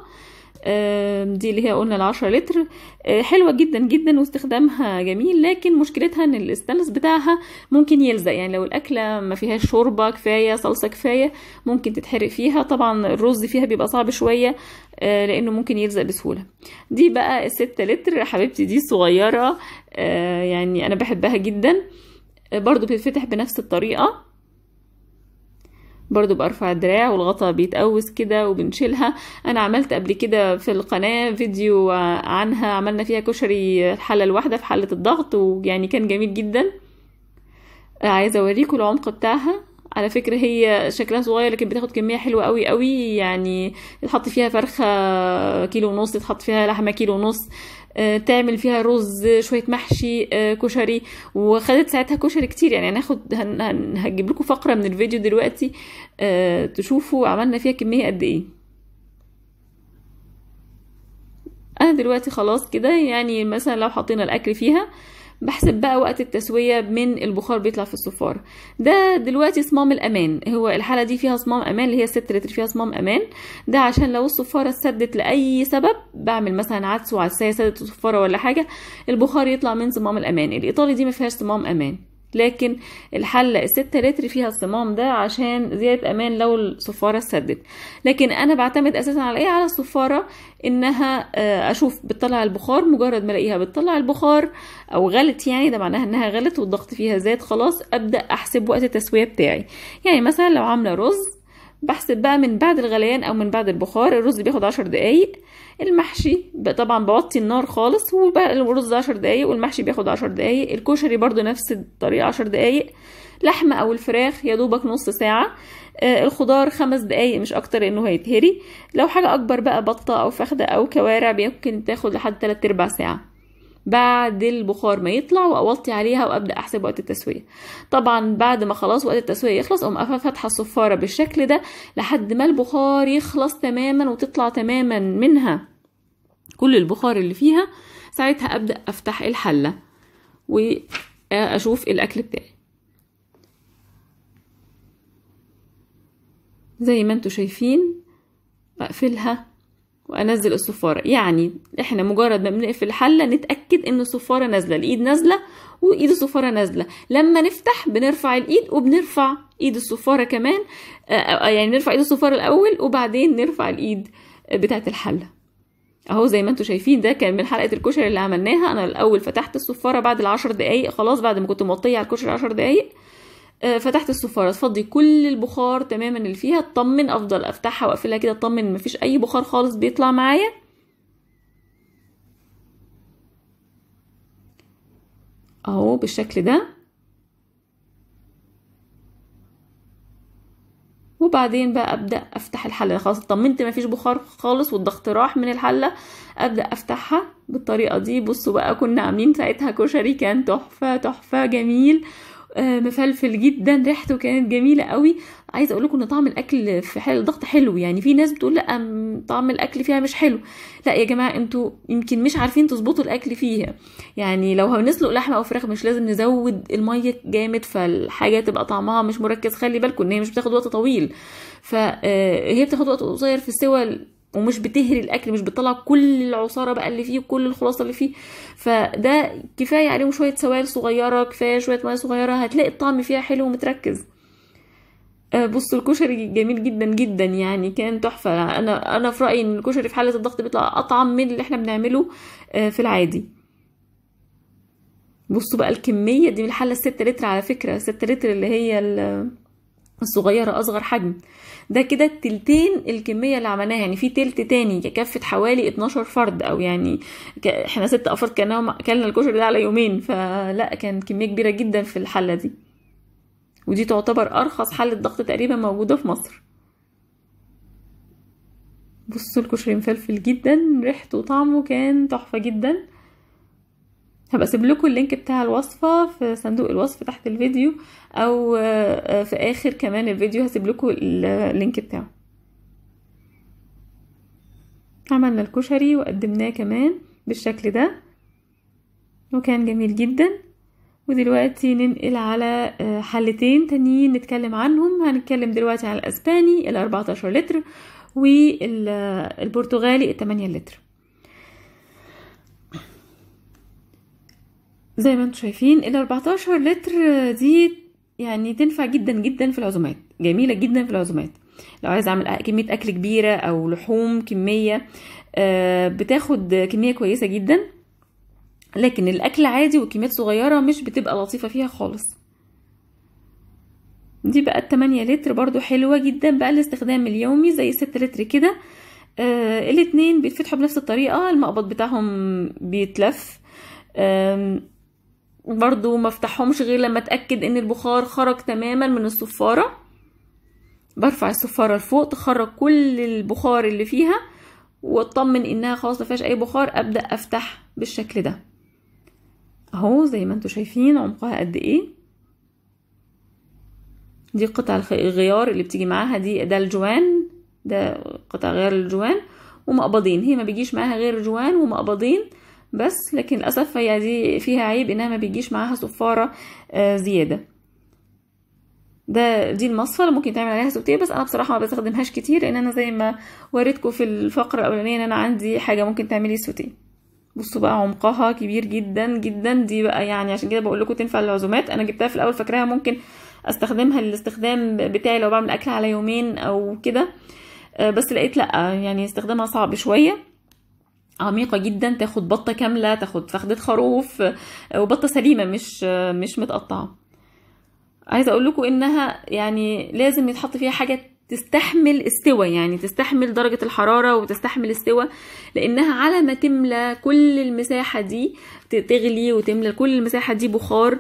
دي اللي هي قلنا العشرة لتر. آه، حلوة جدا جدا واستخدامها جميل لكن مشكلتها إن الاستانس بتاعها ممكن يلزق. يعني لو الأكلة ما فيهاش شوربة كفاية صلصة كفاية ممكن تتحرق فيها. طبعا الرز فيها بيبقى صعب شوية آه، لأنه ممكن يلزق بسهولة. دي بقى الستة لتر. حبيبتي دي صغيرة آه، يعني أنا بحبها جدا. برضو بتتفتح بنفس الطريقة. برضو برفع الدراع والغطا بيتقوس كده وبنشيلها. أنا عملت قبل كده في القناة فيديو عنها عملنا فيها كشري الحلة الواحدة في حلة الضغط ويعني كان جميل جدا. عايزة أوريكم العمق بتاعها. على فكرة هي شكلها صغير لكن بتاخد كمية حلوة قوي قوي يعني يتحط فيها فرخة كيلو ونص يتحط فيها لحمة كيلو ونص. تعمل فيها رز شوية محشي آه، كشري. وخدت ساعتها كشري كتير. يعني هناخد هن هن هجيب لكم فقرة من الفيديو دلوقتي آه، تشوفوا عملنا فيها كمية قد إيه. أنا دلوقتي خلاص كده يعني مثلا لو حطينا الأكل فيها بحسب بقى وقت التسوية من البخار بيطلع في الصفارة ده دلوقتي صمام الأمان. هو الحالة دي فيها صمام أمان اللي هي ست لتر فيها صمام أمان. ده عشان لو الصفارة اتسدت لأي سبب بعمل مثلا عدس وعدسية سدت الصفارة ولا حاجة البخار يطلع من صمام الأمان. الإيطالي دي ما فيهاش صمام أمان. لكن الحلة الستة لتر فيها الصمام ده عشان زيادة أمان لو الصفارة اتسدت لكن أنا بعتمد أساسا على إيه؟ على الصفارة إنها آه، أشوف بتطلع البخار مجرد ما ألاقيها بتطلع البخار أو غلت يعني ده معناها إنها غلت والضغط فيها زاد خلاص أبدأ أحسب وقت التسوية بتاعي. يعني مثلا لو عاملة رز بحسب بقى من بعد الغليان أو من بعد البخار الرز بياخد عشر دقايق المحشي طبعا بوطي النار خالص وبقى الرز عشر دقايق والمحشي بياخد عشر دقايق الكشري برضو نفس الطريقة عشر دقايق لحمة أو الفراخ يا دوبك نص ساعة. آه، الخضار خمس دقايق مش أكتر لأنه هيتهري. لو حاجة أكبر بقى بطة أو فخدة أو كوارع ممكن تاخد لحد تلات أرباع ساعة. بعد البخار ما يطلع وأوطي عليها وأبدأ أحسب وقت التسوية. طبعا بعد ما خلاص وقت التسوية يخلص أقوم فاتحه الصفارة بالشكل ده لحد ما البخار يخلص تماما وتطلع تماما منها كل البخار اللي فيها. ساعتها أبدأ أفتح الحلة وأشوف الأكل بتاعي. زي ما أنتوا شايفين أقفلها. وأنزل الصفارة. يعني إحنا مجرد ما بنقفل الحلة نتأكد ان الصفارة نازلة الإيد نازلة وإيد الصفارة نازلة. لما نفتح بنرفع الإيد وبنرفع إيد الصفارة كمان آه، يعني نرفع إيد الصفارة الأول وبعدين نرفع الإيد بتاعه الحلة. أهو زي ما أنتوا شايفين ده كان من حلقة الكشري اللي عملناها. أنا الأول فتحت الصفارة بعد العشر دقايق خلاص بعد ما كنت موطيه على الكشري عشر دقايق. فتحت الصفاره تفضي كل البخار تماما اللي فيها اطمن أفضل أفتحها وأقفلها كده اطمن مفيش أي بخار خالص بيطلع معايا. أهو بالشكل ده. وبعدين بقى أبدأ أفتح الحلة. خلاص اطمنت مفيش بخار خالص والضغط راح من الحلة. أبدأ أفتحها بالطريقة دي. بصوا بقى كنا عاملين ساعتها كشري كان تحفة تحفة جميل. آه، مفلفل جدا ريحته كانت جميلة قوي. عايزة أقول لكم إن طعم الأكل في حال الضغط حلو. يعني في ناس بتقول لأ طعم الأكل فيها مش حلو. لأ يا جماعة أنتوا يمكن مش عارفين تظبطوا الأكل فيها. يعني لو هنسلق لحمة أو فراخ مش لازم نزود المية جامد فالحاجة تبقى طعمها مش مركز. خلي بالكم إن هي مش بتاخد وقت طويل. فهي بتاخد وقت قصير في السوى ومش بتهري الأكل مش بتطلع كل العصارة بقى اللي فيه وكل الخلاصة اللي فيه. فده كفاية عليهم شوية سوائل صغيرة كفاية شوية ميه صغيرة هتلاقي الطعم فيها حلو ومتركز. آه، بصوا الكشري جميل جدا جدا يعني كان تحفة. أنا أنا في رأيي إن الكشري في حالة الضغط بيطلع أطعم من اللي إحنا بنعمله آه، في العادي. بصوا بقى الكمية دي من الحلة الستة لتر على فكرة ستة لتر اللي هي ال- الصغيرة أصغر حجم. ده كده تلتين الكمية اللي عملناها. يعني في تلت تاني كفة حوالي 12 فرد أو يعني إحنا ست أفراد كنا أكلنا الكشري ده على يومين. فلا كان كمية كبيرة جدا في الحلة دي. ودي تعتبر أرخص حلة ضغط تقريبا موجودة في مصر. بصوا الكشري مفلفل جدا ريحته وطعمه كان تحفة جدا. هبقى أسيب لكم ال link بتاع الوصفة في صندوق الوصف تحت الفيديو أو في آخر كمان الفيديو هسيب لكم ال link بتاعه. عملنا الكشري وقدمناه كمان بالشكل ده وكان جميل جدا. ودلوقتي ننقل على حلتين تانيين نتكلم عنهم. هنتكلم دلوقتي على الأسباني ال 14 لتر والبرتغالي ال 8 لتر. زي ما أنتم شايفين ال 14 لتر دي يعني تنفع جدا جدا في العزومات جميلة جدا في العزومات. لو عايز أعمل كمية أكل كبيرة أو لحوم كمية بتاخد كمية كويسة جدا لكن الأكل عادي وكميات صغيرة مش بتبقى لطيفة فيها خالص. دي بقى التمانية لتر برضو حلوة جدا بقى الاستخدام اليومي زي الست لتر كده. آه الاتنين بيتفتحوا بنفس الطريقة المقبض بتاعهم بيتلف. آه برضو ما افتحهمش غير لما اتأكد ان البخار خرج تماما من الصفارة. برفع الصفارة لفوق تخرج كل البخار اللي فيها واطمن انها خلاص ما فيهاش اي بخار ابدأ افتح بالشكل ده. اهو زي ما أنتم شايفين عمقها قد إيه. دي قطع الغيار اللي بتيجي معاها دي ده الجوان ده قطع غيار الجوان ومقبضين. هي ما بيجيش معاها غير جوان ومقبضين. بس لكن للأسف هي دي فيها عيب إنها ما بيجيش معاها صفارة آه زيادة. ده دي المصفى اللي ممكن تعمل عليها سوتيه بس أنا بصراحة ما بستخدمهاش كتير لأن أنا زي ما وريتكم في الفقرة الأولانية إن أنا عندي حاجة ممكن تعملي سوتيه. بصوا بقى عمقها كبير جدا جدا. دي بقى يعني عشان كده بقول لكم تنفع للعزومات أنا جبتها في الأول فاكراها ممكن أستخدمها للاستخدام بتاعي لو بعمل أكل على يومين أو كده بس لقيت لأ يعني استخدامها صعب شوية. عميقة جدا تاخد بطة كاملة تاخد فخدة خروف وبطة سليمة مش مش متقطعة. عايزة أقول لكم إنها يعني لازم يتحط فيها حاجة تستحمل استوى يعني تستحمل درجة الحرارة وتستحمل استوى لأنها على ما تملى كل المساحة دي تغلي وتملى كل المساحة دي بخار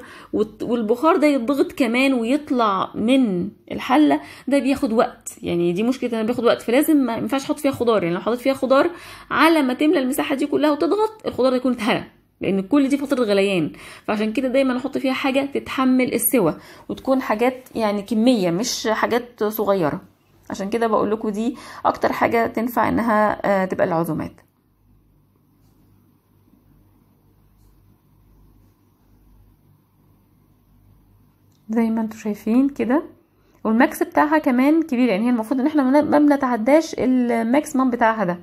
والبخار ده يتضغط كمان ويطلع من الحلة ده بياخد وقت. يعني دي مشكلة انه بياخد وقت فلازم ما ينفعش أحط فيها خضار. يعني لو حطيت فيها خضار على ما تملى المساحة دي كلها وتضغط الخضار ده يكون اتهرى لأن كل دي فتره غليان. فعشان كده دايما نحط فيها حاجة تتحمل السوى وتكون حاجات يعني كمية مش حاجات صغيرة. عشان كده بقول لكم دي أكتر حاجة تنفع إنها تبقى للعزومات زي ما أنتم شايفين كده. وال max بتاعها كمان كبير يعني هي المفروض إن إحنا ما بنتعداش ال maximum بتاعها ده.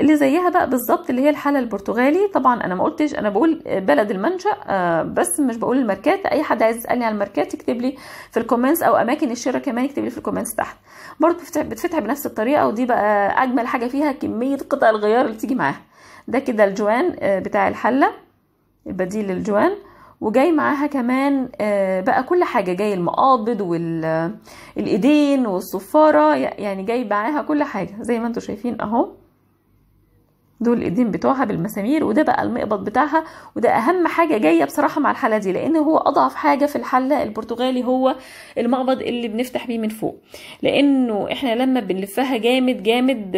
اللي زيها بقى بالظبط اللي هي الحلة البرتغالي. طبعا أنا ما قلتش أنا بقول بلد المنشأ آه بس مش بقول الماركات. أي حد عايز يسألني على الماركات يكتب لي في ال comments أو أماكن الشراء كمان يكتب لي في ال comments تحت. برضه بتفتح بنفس الطريقة ودي بقى أجمل حاجة فيها كمية قطع الغيار اللي تيجي معاها. ده كده الجوان آه بتاع الحلة البديل للجوان. وجاي معاها كمان بقى كل حاجة. جاي المقابض والايدين والصفارة يعني جاي معاها كل حاجة زي ما أنتم شايفين أهو. دول الايدين بتوعها بالمسامير وده بقى المقبض بتاعها وده أهم حاجة جاية بصراحة مع الحله دي لأن هو أضعف حاجة في الحله البرتغالي هو المقبض اللي بنفتح بيه من فوق. لأنه إحنا لما بنلفها جامد جامد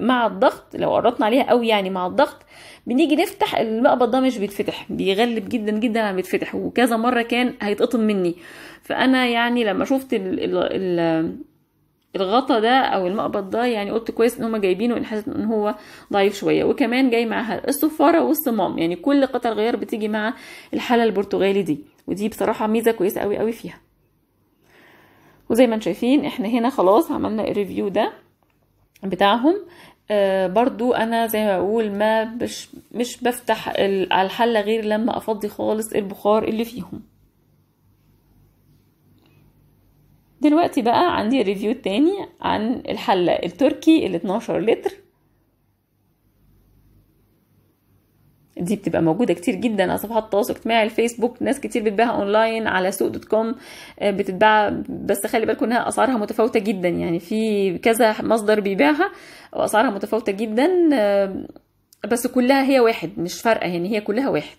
مع الضغط لو قرطنا عليها قوي يعني مع الضغط بنيجي نفتح المقبض ده مش بيتفتح بيغلب جدا جدا على بيتفتح وكذا مرة كان هيتقطم مني. فأنا يعني لما شفت ال ال ال الغطا ده أو المقبض ده يعني قلت كويس إن هما جايبينه ان حاسس إن هو ضعيف شوية. وكمان جاي معاها الصفارة والصمام. يعني كل قطع الغيار بتيجي مع الحاله البرتغالي دي ودي بصراحة ميزة كويسة قوي قوي فيها. وزي ما أنتم شايفين إحنا هنا خلاص عملنا الريفيو ده بتاعهم. آه برضو أنا زي ما بقول ما مش مش بفتح على الحلة غير لما أفضي خالص البخار اللي فيهم. دلوقتي بقى عندي review تاني عن الحلة التركي ال 12 لتر. دي بتبقى موجودة كتير جدا على صفحات التواصل الاجتماعي الفيسبوك ناس كتير بتبيعها اونلاين على سوق dot com بتتباع بس خلي بالكم إنها أسعارها متفاوتة جدا. يعني في كذا مصدر بيبيعها وأسعارها متفاوتة جدا بس كلها هي واحد مش فارقة يعني هي كلها واحد.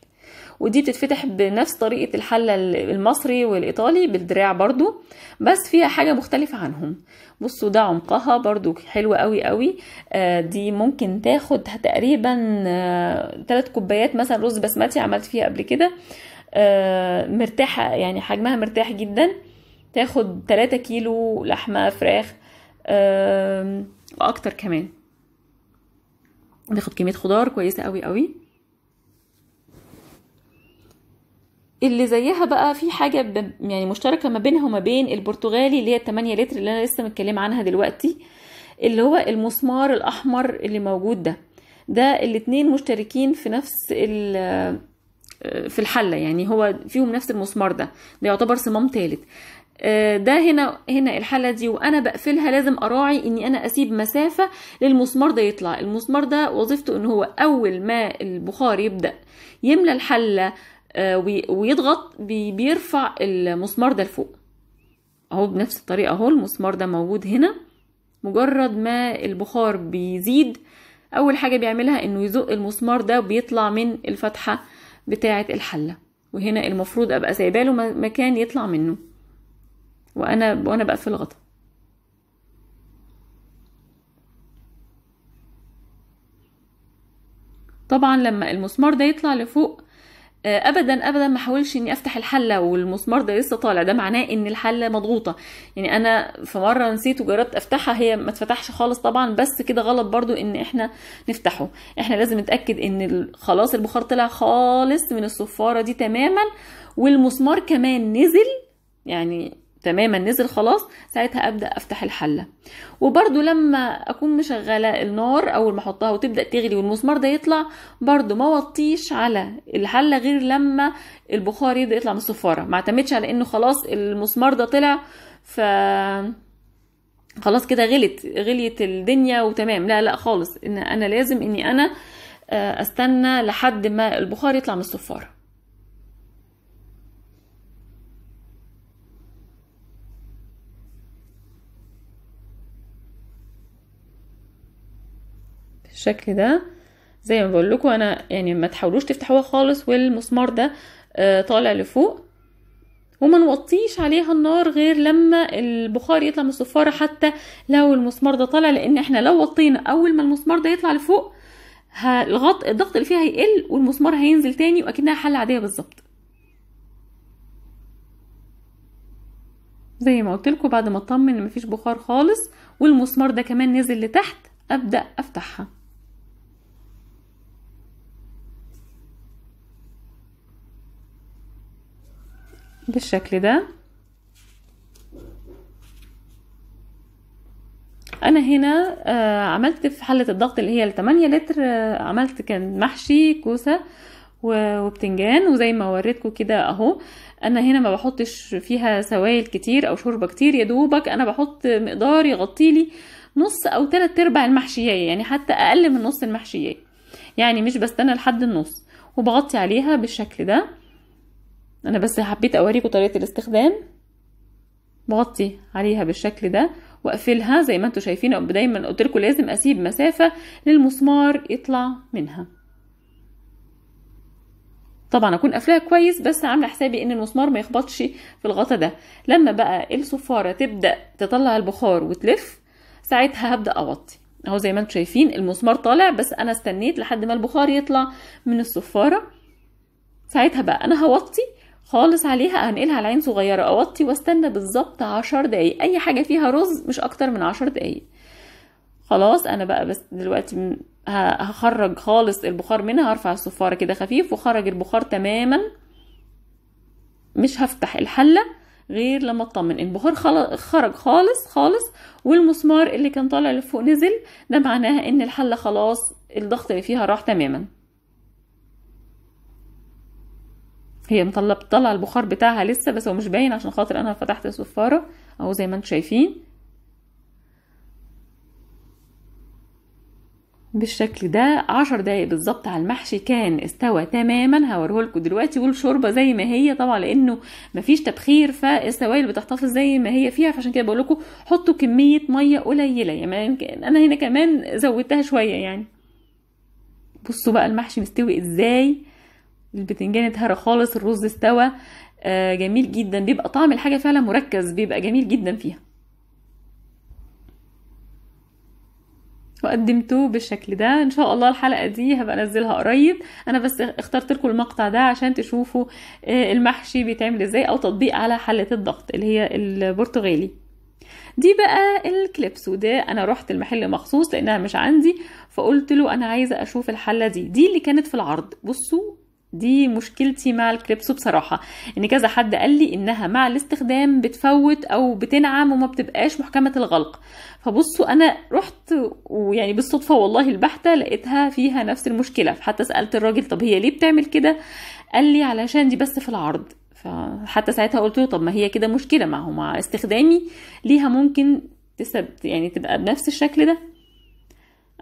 ودي بتتفتح بنفس طريقة الحلة المصري والإيطالي بالدراع برضو بس فيها حاجة مختلفة عنهم. بصوا ده عمقها برضو حلوة قوي قوي آه دي ممكن تاخد تقريبا آه 3 كوبايات مثلا رز بسمتي عملت فيها قبل كده. آه مرتاحة يعني حجمها مرتاح جدا. تاخد 3 كيلو لحمة فراخ وأكتر كمان. بياخد كمية خضار كويسة قوي قوي اللي زيها بقى في حاجة ب... يعني مشتركة ما بينها وما بين البرتغالي اللي هي 8 لتر اللي أنا لسه متكلمة عنها دلوقتي اللي هو المسمار الأحمر اللي موجود ده. ده الاتنين مشتركين في نفس ال في الحلة يعني هو فيهم نفس المسمار ده ده يعتبر صمام تالت. ده هنا هنا الحلة دي وأنا بقفلها لازم أراعي إني أنا أسيب مسافة للمسمار ده يطلع. المسمار ده وظيفته إن هو أول ما البخار يبدأ يملى الحلة ويضغط بيرفع المسمار ده لفوق. اهو بنفس الطريقة اهو المسمار ده موجود هنا. مجرد ما البخار بيزيد اول حاجة بيعملها انه يزق المسمار ده وبيطلع من الفتحة بتاعة الحلة. وهنا المفروض ابقى سايباله مكان يطلع منه. وأنا وأنا بقفل الغطا طبعا لما المسمار ده يطلع لفوق ابدا ابدا ما احاولش إني أفتح الحلة والمسمار ده لسه طالع. ده معناه إن الحلة مضغوطة. يعني أنا في مرة نسيت وجربت أفتحها هي ما اتفتحش خالص طبعا بس كده غلط برضو إن إحنا نفتحه. إحنا لازم نتأكد إن خلاص البخار طلع خالص من الصفارة دي تماما والمسمار كمان نزل. يعني تماما نزل خلاص ساعتها أبدأ أفتح الحلة. وبرده لما أكون مشغلة النار أول ما أحطها وتبدأ تغلي والمسمار ده يطلع برده ما وطيش على الحلة غير لما البخار يبدأ يطلع من الصفارة. ما اعتمدش على إنه خلاص المسمار ده طلع ف خلاص كده غلت غليت الدنيا وتمام. لا لا خالص. إن أنا لازم إني أنا أستنى لحد ما البخار يطلع من الصفارة. بالشكل ده. زي ما بقول لكم أنا يعني ما تحاولوش تفتحوها خالص والمسمار ده آه طالع لفوق. وما نوطيش عليها النار غير لما البخار يطلع من الصفارة حتى لو المسمار ده طالع لأن إحنا لو وطينا أول ما المسمار ده يطلع لفوق الغط الضغط اللي فيها هيقل والمسمار هينزل تاني وأكنها حلة عادية بالظبط. زي ما قلت لكم بعد ما اطمن إن مفيش بخار خالص والمسمار ده كمان نزل لتحت أبدأ أفتحها. بالشكل ده. أنا هنا آه عملت في حلة الضغط اللي هي ال 8 لتر. آه عملت كان محشي كوسة وبتنجان وزي ما وريتكم كده أهو. أنا هنا ما بحطش فيها سوائل كتير أو شوربة كتير يا دوبك أنا بحط مقدار يغطي لي نص أو تلات أرباع المحشية يعني حتى أقل من نص المحشية. يعني مش بستنى لحد النص وبغطي عليها بالشكل ده. أنا بس حبيت أوريكم طريقة الاستخدام. بغطي عليها بالشكل ده وأقفلها زي ما أنتم شايفين. دايما قلت لكم لازم أسيب مسافة للمسمار يطلع منها. طبعا أكون قافلاها كويس بس عاملة حسابي إن المسمار ما يخبطش في الغطا ده. لما بقى الصفارة تبدأ تطلع البخار وتلف ساعتها هبدأ اوطي أهو زي ما أنتم شايفين المسمار طالع بس أنا استنيت لحد ما البخار يطلع من الصفارة. ساعتها بقى أنا هوطي خالص عليها هنقلها على عين صغيرة أوطي وأستنى بالظبط عشر دقايق. أي حاجة فيها رز مش أكتر من عشر دقايق. خلاص أنا بقى بس دلوقتي هخرج خالص البخار منها هرفع الصفاره كده خفيف وخرج البخار تماما. مش هفتح الحلة غير لما أطمن. البخار خرج خالص خالص والمسمار اللي كان طالع لفوق نزل ده معناها إن الحلة خلاص الضغط اللي فيها راح تماما. هي مطلع بتطلع البخار بتاعها لسه بس هو مش باين عشان خاطر أنا فتحت الصفارة. أهو زي ما أنتم شايفين. بالشكل ده عشر دقايق بالظبط على المحشي كان استوى تماما. هوريهولكوا دلوقتي والشوربه زي ما هي طبعا لأنه مفيش تبخير فالسوائل بتحتفظ زي ما هي فيها. فعشان كده بقول لكم حطوا كمية مية قليلة. يعني أنا هنا كمان زودتها شوية يعني. بصوا بقى المحشي مستوي إزاي. البتنجان اتهرى خالص الرز استوى آه جميل جدا. بيبقى طعم الحاجة فعلا مركز بيبقى جميل جدا فيها. وقدمته بالشكل ده. إن شاء الله الحلقة دي هبقى أنزلها قريب. أنا بس اخترت لكم المقطع ده عشان تشوفوا المحشي بيتعمل إزاي أو تطبيق على حلة الضغط اللي هي البرتغالي. دي بقى الكليبسو ده أنا رحت المحل مخصوص لأنها مش عندي فقلت له أنا عايزة أشوف الحلة دي. دي اللي كانت في العرض. بصوا دي مشكلتي مع الكليبسو بصراحة. إن كذا حد قال لي إنها مع الاستخدام بتفوت أو بتنعم وما بتبقاش محكمة الغلق. فبصوا أنا رحت ويعني بالصدفة والله البحتة لقيتها فيها نفس المشكلة. حتى سألت الراجل طب هي ليه بتعمل كده؟ قال لي علشان دي بس في العرض. فحتى ساعتها قلت له طب ما هي كده مشكلة ما هو مع استخدامي ليها ممكن تسب يعني تبقى بنفس الشكل ده.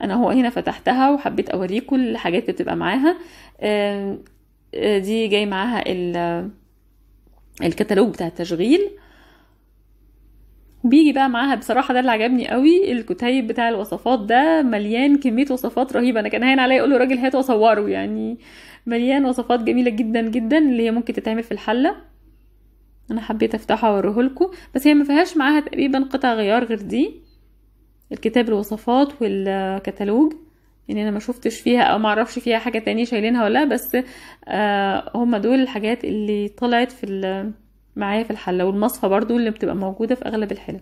أنا هو هنا فتحتها وحبيت أوريكم الحاجات اللي بتبقى معاها. دي جاي معاها الكتالوج بتاع التشغيل. بيجي بقى معاها بصراحة ده اللي عجبني قوي الكتيب بتاع الوصفات ده مليان كمية وصفات رهيبة. أنا كان هين عليا أقول له راجل هات واصوره يعني مليان وصفات جميلة جدا جدا اللي هي ممكن تتعمل في الحلة. أنا حبيت أفتحها واوريهولكم بس هي ما فيهاش معاها تقريبا قطع غيار غير دي. الكتاب الوصفات والكتالوج. يعني أنا ما شفتش فيها أو ما أعرفش فيها حاجة تانية شايلينها ولا بس آه هم دول الحاجات اللي طلعت في معايا في الحلة والمصفى برضو اللي بتبقى موجودة في أغلب الحلل.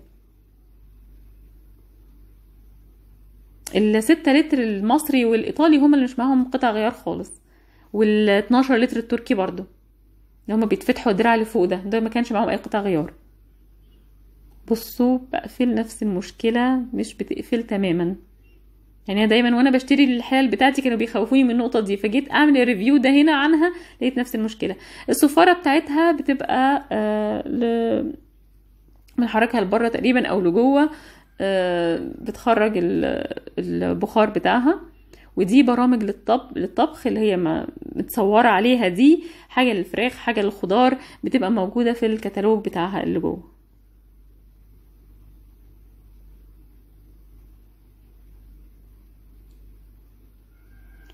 الستة لتر المصري والإيطالي هما اللي مش معاهم قطع غيار خالص وال12 لتر التركي برضو اللي هما بيتفتحوا الدراع اللي فوق ده ده ما كانش معاهم أي قطع غيار. بصوا بقفل نفس المشكلة مش بتقفل تماما. يعني دايما وأنا بشتري الحلال بتاعتي كانوا بيخوفوني من النقطة دي فجيت أعمل الريفيو ده هنا عنها لقيت نفس المشكلة. الصفارة بتاعتها بتبقى آه ل... بنحركها لبرة تقريبا أو لجوه آه بتخرج البخار بتاعها. ودي برامج للطبخ للطبخ اللي هي ما متصورة عليها دي حاجة للفراخ حاجة للخضار بتبقى موجودة في الكتالوج بتاعها اللي جوه.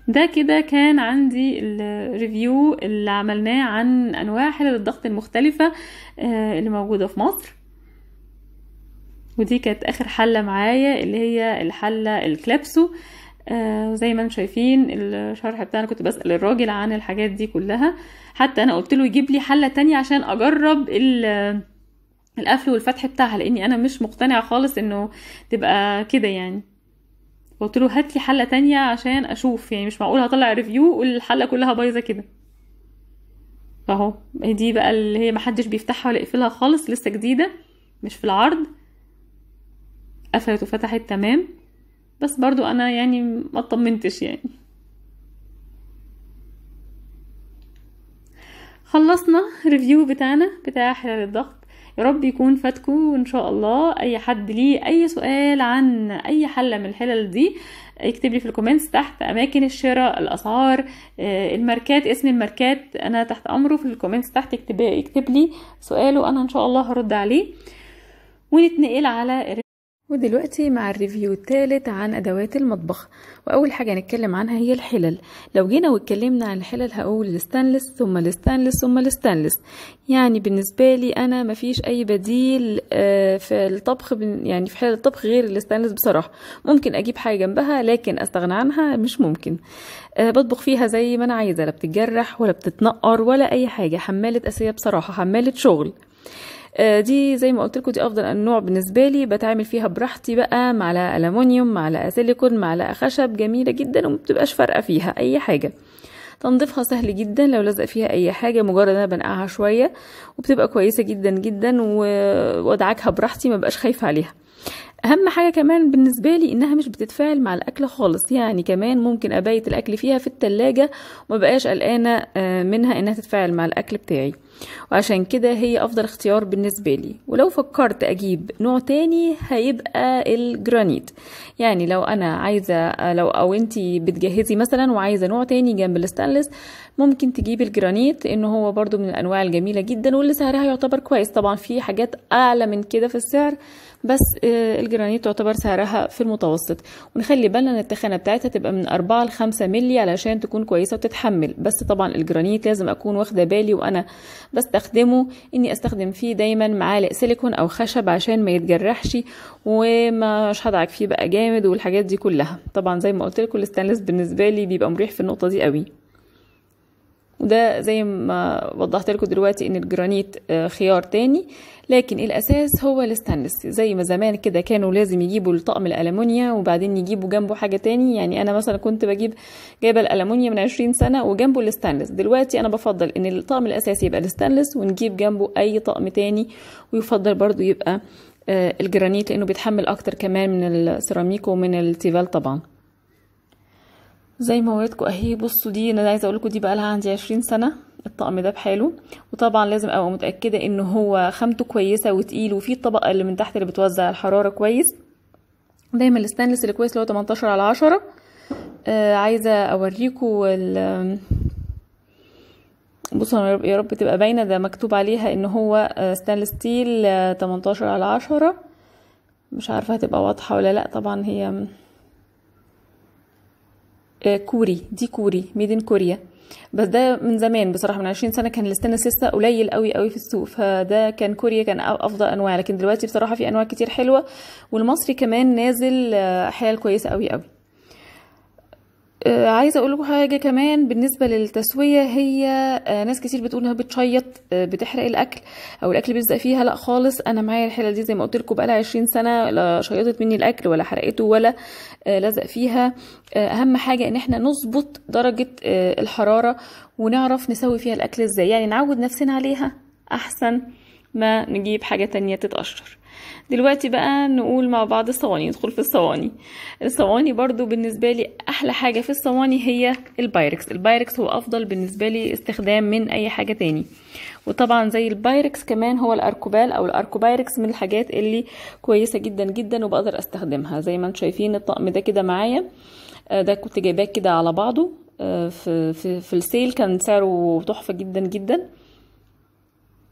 ده كده كان عندي الريفيو اللي عملناه عن أنواع حلل الضغط المختلفة اللي موجودة في مصر. ودي كانت آخر حلة معايا اللي هي الحلة الكلابسو. آه زي ما أنتم شايفين الشرح بتاعنا كنت بسأل الراجل عن الحاجات دي كلها. حتى أنا قلت له يجيب لي حلة تانية عشان أجرب القفل والفتح بتاعها لأني أنا مش مقتنعة خالص إنه تبقى كده يعني. قلت له هات لي حله تانية عشان أشوف. يعني مش معقول هطلع review والحله كلها بايظة كده. أهو دي بقى اللي هي محدش بيفتحها ولا يقفلها خالص لسه جديدة مش في العرض. قفلت وفتحت تمام. بس برضو أنا يعني ما اطمنتش يعني. خلصنا review بتاعنا بتاع حلال الضغط. يا رب يكون فادكم إن شاء الله. أي حد ليه أي سؤال عن أي حلة من الحلل دي يكتب لي في ال comments تحت أماكن الشراء الأسعار الماركات اسم الماركات. أنا تحت أمره في ال comments تحت يكتب يكتب لي سؤاله أنا إن شاء الله هرد عليه. ونتنقل على ودلوقتي مع ال review الثالث عن أدوات المطبخ وأول حاجة هنتكلم عنها هي الحلل. لو جينا واتكلمنا عن الحلل هقول الستانلس ثم الستانلس ثم الستانلس. يعني بالنسبة لي أنا مفيش أي بديل في الطبخ يعني في حلل الطبخ غير الستانلس بصراحة. ممكن أجيب حاجة جنبها لكن أستغنى عنها مش ممكن. بطبخ فيها زي ما أنا عايزة لا بتتجرح ولا بتتنقر ولا أي حاجة. حمالة أسية بصراحة حمالة شغل. دي زي ما قلت لكم دي أفضل النوع بالنسبة لي. بتعامل فيها براحتي بقى معلقه ألمونيوم معلقه سيليكون معلقه خشب جميلة جدا وما بتبقاش فارقة فيها أي حاجة. تنظيفها سهل جدا لو لزق فيها أي حاجة مجرد أنا بنقعها شوية وبتبقى كويسة جدا جدا وأدعكها براحتي ما بقاش خايفة عليها. أهم حاجة كمان بالنسبة لي إنها مش بتتفاعل مع الأكل خالص. يعني كمان ممكن أبيت الأكل فيها في التلاجة وما بقاش قلقانة آه، منها إنها تتفاعل مع الأكل بتاعي. وعشان كده هي أفضل اختيار بالنسبة لي. ولو فكرت أجيب نوع تاني هيبقى الجرانيت. يعني لو أنا عايزة لو أو أنتي بتجهزي مثلا وعايزة نوع تاني جنب الستانلس ممكن تجيب الجرانيت انه هو برضو من الأنواع الجميلة جدا واللي سعرها يعتبر كويس. طبعا في حاجات أعلى من كده في السعر بس آه، الجرانيت تعتبر سعرها في المتوسط. ونخلي بالنا إن التخانة بتاعتها تبقى من 4 ل 5 مللي علشان تكون كويسة وتتحمل. بس طبعا الجرانيت لازم أكون واخدة بالي وأنا بستخدمه إني أستخدم فيه دايما معالق سيليكون أو خشب عشان ما يتجرحش ومش هدعك فيه بقى جامد والحاجات دي كلها. طبعا زي ما قلت لكم الستانلس بالنسبة لي بيبقى مريح في النقطة دي قوي. وده زي ما وضحت لكم دلوقتي إن الجرانيت آه، خيار تاني. لكن الأساس هو الستانلس. زي ما زمان كده كانوا لازم يجيبوا الطقم الألمونيا وبعدين يجيبوا جنبه حاجة تاني. يعني أنا مثلا كنت بجيب جايبة الألمونيا من 20 سنة وجنبه الستانلس. دلوقتي أنا بفضل إن الطقم الأساسي يبقى الستانلس ونجيب جنبه أي طقم تاني ويفضل برضو يبقى آه، الجرانيت لأنه بيتحمل أكتر كمان من السيراميك ومن التيفال طبعا. زي ما وريتكم أهي بصوا دي أنا عايزة أقول لكم دي بقى لها عندي 20 سنة. الطقم ده بحاله. وطبعا لازم أبقى متأكدة إن هو خامته كويسة وتقيل وفيه الطبقة اللي من تحت اللي بتوزع الحرارة كويس. دايما الستانلس اللي كويس اللي هو 18 على 10 آه عايزة اوريكم ال بصوا يا رب- تبقى باينة ده مكتوب عليها إن هو آه، ستانلس ستيل آه، 18 على 10 مش عارفة هتبقى واضحة ولا لأ طبعا هي آه، كوري دي كوري made in Korea بس ده من زمان بصراحة من 20 سنة كان الستانلس لسه قليل قوي قوي في السوق. فده كان كوريا كان أفضل أنواع. لكن دلوقتي بصراحة في أنواع كتير حلوة والمصري كمان نازل آه، حلال كويسة قوي قوي آه، عايزة أقول لكم حاجة كمان بالنسبة للتسوية هي آه، ناس كتير بتقول إنها بتشيط آه، بتحرق الأكل أو الأكل بيلزق فيها. لأ خالص أنا معايا الحلة دي زي ما قلت لكم بقى لها 20 سنة لا شيطت مني الأكل ولا حرقته ولا آه، لزق فيها. آه، أهم حاجة إن إحنا نظبط درجة آه، الحرارة ونعرف نسوي فيها الأكل إزاي. يعني نعود نفسنا عليها أحسن ما نجيب حاجة تانية تتقشر. دلوقتي بقى نقول مع بعض الصواني ندخل في الصواني. الصواني برضو بالنسبة لي أحلى حاجة في الصواني هي البايركس. البايركس هو أفضل بالنسبة لي استخدام من أي حاجة تاني. وطبعا زي البايركس كمان هو الأركوبال أو الأركوبايركس من الحاجات اللي كويسة جدا جدا وبقدر أستخدمها. زي ما أنتم شايفين الطقم ده كده معايا. آه، ده كنت جايباه كده على بعضه. آه، في في في ال sale كان سعره تحفة جدا جدا.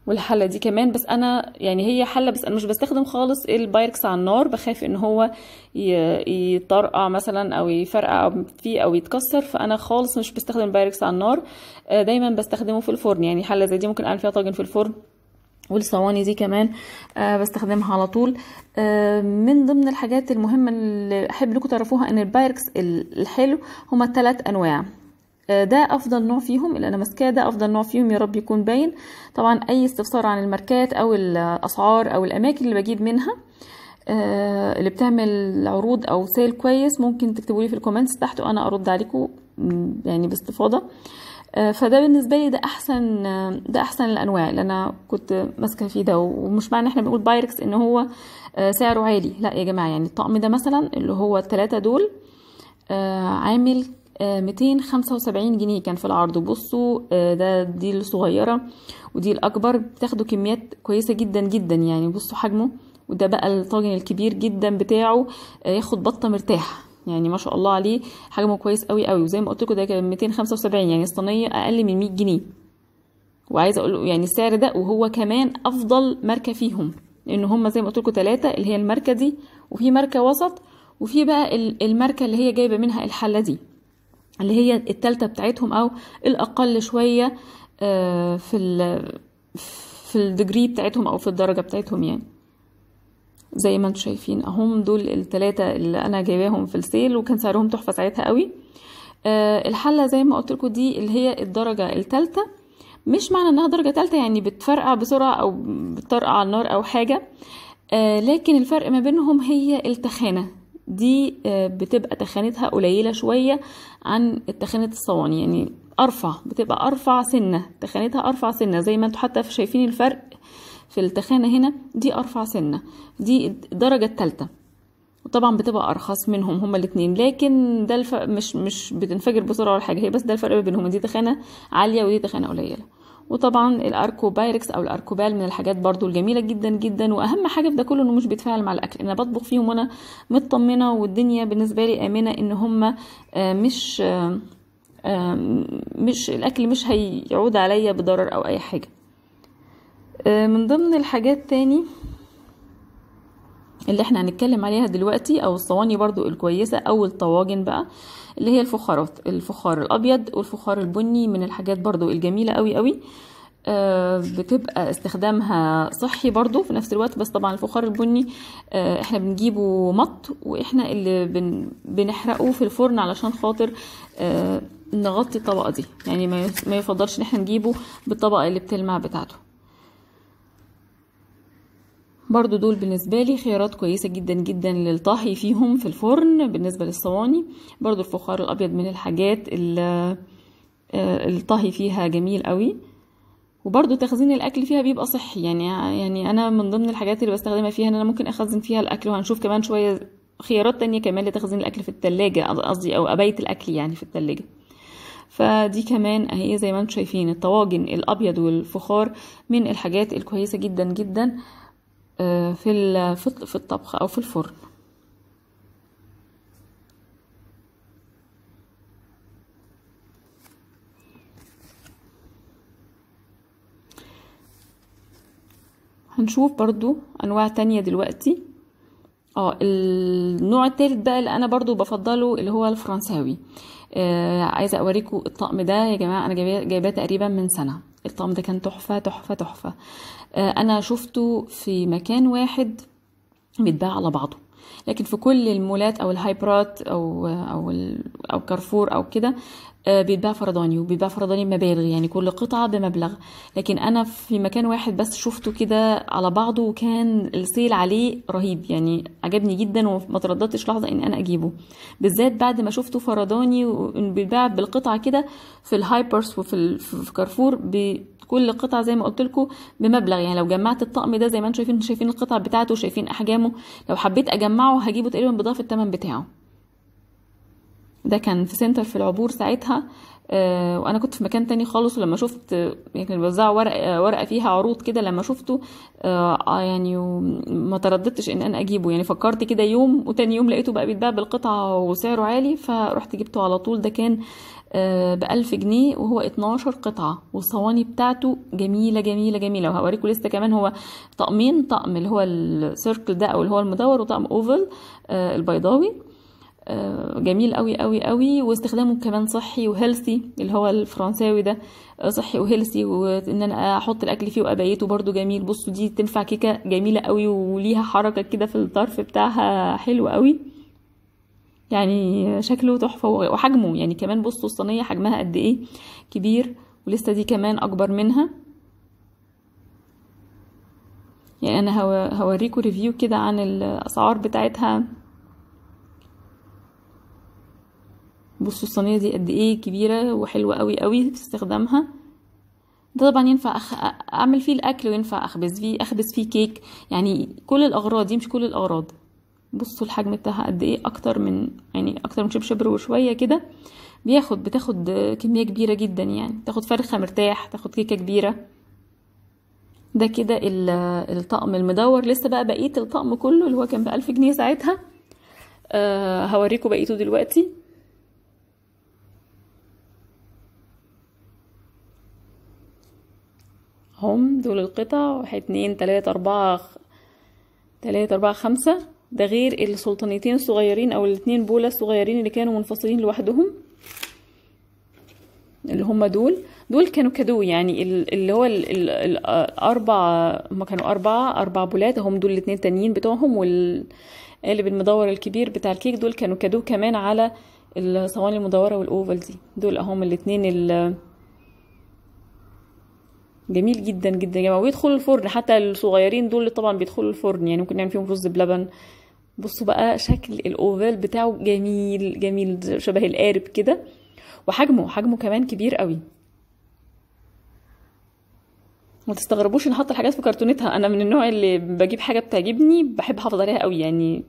والحلة دي كمان بس أنا يعني هي حلة بس أنا مش بستخدم خالص البايركس على النار بخاف إن هو يطرقع مثلا أو يفرقع فيه أو يتكسر فأنا خالص مش بستخدم البايركس على النار. آه، دايما بستخدمه في الفرن يعني حلة زي دي ممكن أعمل فيها طاجن في الفرن والصواني دي كمان آه بستخدمها على طول. آه من ضمن الحاجات المهمة اللي أحب لكم تعرفوها إن البايركس ال- الحلو هما ثلاث أنواع. آه ده أفضل نوع فيهم اللي أنا ماسكاه ده أفضل نوع فيهم يا رب يكون باين. طبعا أي استفسار عن الماركات أو الأسعار أو الأماكن اللي بجيب منها آه، اللي بتعمل عروض أو sale كويس ممكن تكتبوا لي في ال comments تحت وأنا أرد عليكم يعني باستفاضة. آه، فده بالنسبة لي ده أحسن آه، ده أحسن الأنواع اللي أنا كنت ماسكة فيه ده. ومش معنى ان إحنا بنقول بايركس إن هو آه، سعره عالي لا يا جماعة يعني الطقم ده مثلا اللي هو الثلاثه دول آه، عامل آه، 275 جنيه كان في العرض. بصوا آه، ده دي الصغيرة ودي الأكبر. بتاخدوا كميات كويسة جدا جدا يعني. بصوا حجمه وده بقى الطاجن الكبير جدا بتاعه آه، ياخد بطة مرتاح يعني ما شاء الله عليه. حجمه كويس قوي قوي. وزي ما قلت لكم ده كان 275 يعني الصينية أقل من 100 جنيه. وعايزه أقول يعني السعر ده وهو كمان أفضل ماركة فيهم لأن هم زي ما قلت لكم اللي هي الماركة دي وفي ماركة وسط وفي بقى ال- الماركة اللي هي جايبة منها الحلة دي. اللي هي التالتة بتاعتهم أو الأقل شوية آه، في ال في ال degree بتاعتهم أو في الدرجة بتاعتهم يعني. زي ما أنتم شايفين أهم دول الثلاثه اللي أنا جايباهم في ال sale وكان سعرهم تحفة ساعتها قوي. آه، الحلة زي ما قلت لكم دي اللي هي الدرجة الثالثه مش معنى إنها درجة ثالثه يعني بتفرقع بسرعة أو بتطرقع على النار أو حاجة. آه، لكن الفرق ما بينهم هي التخانة. دي آه، بتبقى تخانتها قليلة شوية عن تخانه الصواني. يعني أرفع بتبقى أرفع سنة. تخانتها أرفع سنة. زي ما أنتم حتى شايفين الفرق في التخانة هنا دي أرفع سنة. دي الدرجة الثالثه وطبعا بتبقى أرخص منهم هما الاثنين لكن ده الفرق مش مش بتنفجر بسرعة ولا حاجة. هي بس ده الفرق بينهم. دي تخانة عالية ودي تخانة قليلة. وطبعا الأركوبايركس أو الأركوبال من الحاجات برضو الجميلة جدا جدا وأهم حاجة في ده كله إنه مش بيتفاعل مع الأكل. أنا بطبخ فيهم وأنا مطمنة والدنيا بالنسبة لي آمنة إن هم مش مش الأكل مش هيعود عليا بضرر أو أي حاجة. من ضمن الحاجات تاني اللي إحنا هنتكلم عليها دلوقتي أو الصواني برضو الكويسة أو الطواجن بقى اللي هي الفخارات الفخار الأبيض والفخار البني من الحاجات برضو الجميلة قوي قوي. آه بتبقى استخدامها صحي برضو في نفس الوقت بس طبعا الفخار البني آه إحنا بنجيبه مط وإحنا اللي بن بنحرقه في الفرن علشان خاطر آه نغطي الطبقة دي. يعني ما يفضلش إن إحنا نجيبه بالطبقة اللي بتلمع بتاعته. برضو دول بالنسبة لي خيارات كويسة جدا جدا للطهي فيهم في الفرن بالنسبة للصواني. برضو الفخار الأبيض من الحاجات اللي الطهي فيها جميل قوي. وبرضو تخزين الأكل فيها بيبقى صحي. يعني يعني أنا من ضمن الحاجات اللي بستخدمها فيها إن أنا ممكن أخزن فيها الأكل وهنشوف كمان شوية خيارات تانية كمان لتخزين الأكل في التلاجة قصدي أو أبيت الأكل يعني في التلاجة. فدي كمان أهي زي ما أنتم شايفين الطواجن الأبيض والفخار من الحاجات الكويسة جدا جدا. في في الطبخ أو في الفرن. هنشوف برضو أنواع تانية دلوقتي. آه النوع التالت بقى اللي أنا برضو بفضله اللي هو الفرنساوي. آه عايزة أوريكم الطقم ده يا جماعة. أنا جايباه تقريبا من سنة. الطقم ده كان تحفة تحفة تحفة. آه أنا شفته في مكان واحد بيتباع على بعضه. لكن في كل المولات أو الهايبرات أو أو أو كارفور أو كده بيتباع فرداني وبيتباع فرداني بمبالغ يعني كل قطعة بمبلغ. لكن أنا في مكان واحد بس شفته كده على بعضه وكان ال sale عليه رهيب يعني عجبني جدا وما ترددتش لحظة إن أنا أجيبه. بالذات بعد ما شفته فرداني بيتباع بالقطعة كده في ال hypers وفي في كارفور كل قطعة زي ما قلت لكم بمبلغ. يعني لو جمعت الطقم ده زي ما أنتم شايفين شايفين القطع بتاعته وشايفين أحجامه لو حبيت أجمعه هجيبه تقريبا بضعف الثمن بتاعه. ده كان في سنتر في العبور ساعتها آه وأنا كنت في مكان تاني خالص ولما شفت يعني كانوا بيوزعوا ورقه ورقة فيها عروض كده لما شفته آه يعني ما ترددتش إن أنا أجيبه يعني فكرت كده يوم وتاني يوم لقيته بقى بيتباع بالقطعة وسعره عالي فرحت جبته على طول ده كان آه بألف جنيه وهو 12 قطعة والصواني بتاعته جميلة جميلة جميلة وهوريكم لسه كمان هو طقمين طقم اللي هو السيركل ده أو اللي هو المدور وطقم اوفل آه البيضاوي. جميل قوي قوي قوي. واستخدامه كمان صحي وهيلثي اللي هو الفرنساوي ده صحي وهيلثي وإن أنا أحط الأكل فيه وابيته برده جميل. بصوا دي تنفع كيكة جميلة قوي وليها حركة كده في الطرف بتاعها حلو قوي. يعني شكله تحفة وحجمه يعني كمان بصوا الصينية حجمها قد إيه كبير. ولسه دي كمان أكبر منها. يعني أنا هوريكم ريفيو كده عن الأسعار بتاعتها. بصوا الصينية دي قد إيه كبيرة وحلوة قوي قوي في استخدامها. ده طبعا ينفع أخ... أعمل فيه الأكل وينفع أخبز فيه أخبز فيه كيك. يعني كل الأغراض دي مش كل الأغراض. بصوا الحجم بتاعها قد إيه أكتر من يعني أكتر من شبشبر وشوية كده. بياخد بتاخد كمية كبيرة جدا يعني. تاخد فرخة مرتاح تاخد كيكة كبيرة. ده كده الطقم المدور. لسه بقى بقية الطقم كله اللي هو كان بألف جنيه ساعتها. أه هوريكم بقيته دلوقتي. هم دول القطع واحد اتنين تلاتة أربعة تلاتة أربعة خمسة. ده غير السلطانيتين الصغيرين أو الاتنين بولا الصغيرين اللي كانوا منفصلين لوحدهم. اللي هم دول. دول كانوا cadeau يعني اللي هو ال ال الاربع هم كانوا أربعة أربع بولات هم دول الاتنين تانيين بتوعهم. والقالب المدور الكبير بتاع الكيك دول كانوا cadeau كمان على الصواني المدورة وال oval دي. دول اهم الاتنين ال جميل جدا جدا. جماعة ويدخلوا الفرن. حتى الصغيرين دول طبعا بيدخلوا الفرن. يعني ممكن نعمل فيهم رز بلبن. بصوا بقى شكل ال oval بتاعه جميل جميل. شبه القارب كده. وحجمه حجمه كمان كبير قوي. ما تستغربوش إن أحط الحاجات في كرتونتها. أنا من النوع اللي بجيب حاجة بتعجبني بحب أحافظ عليها قوي. يعني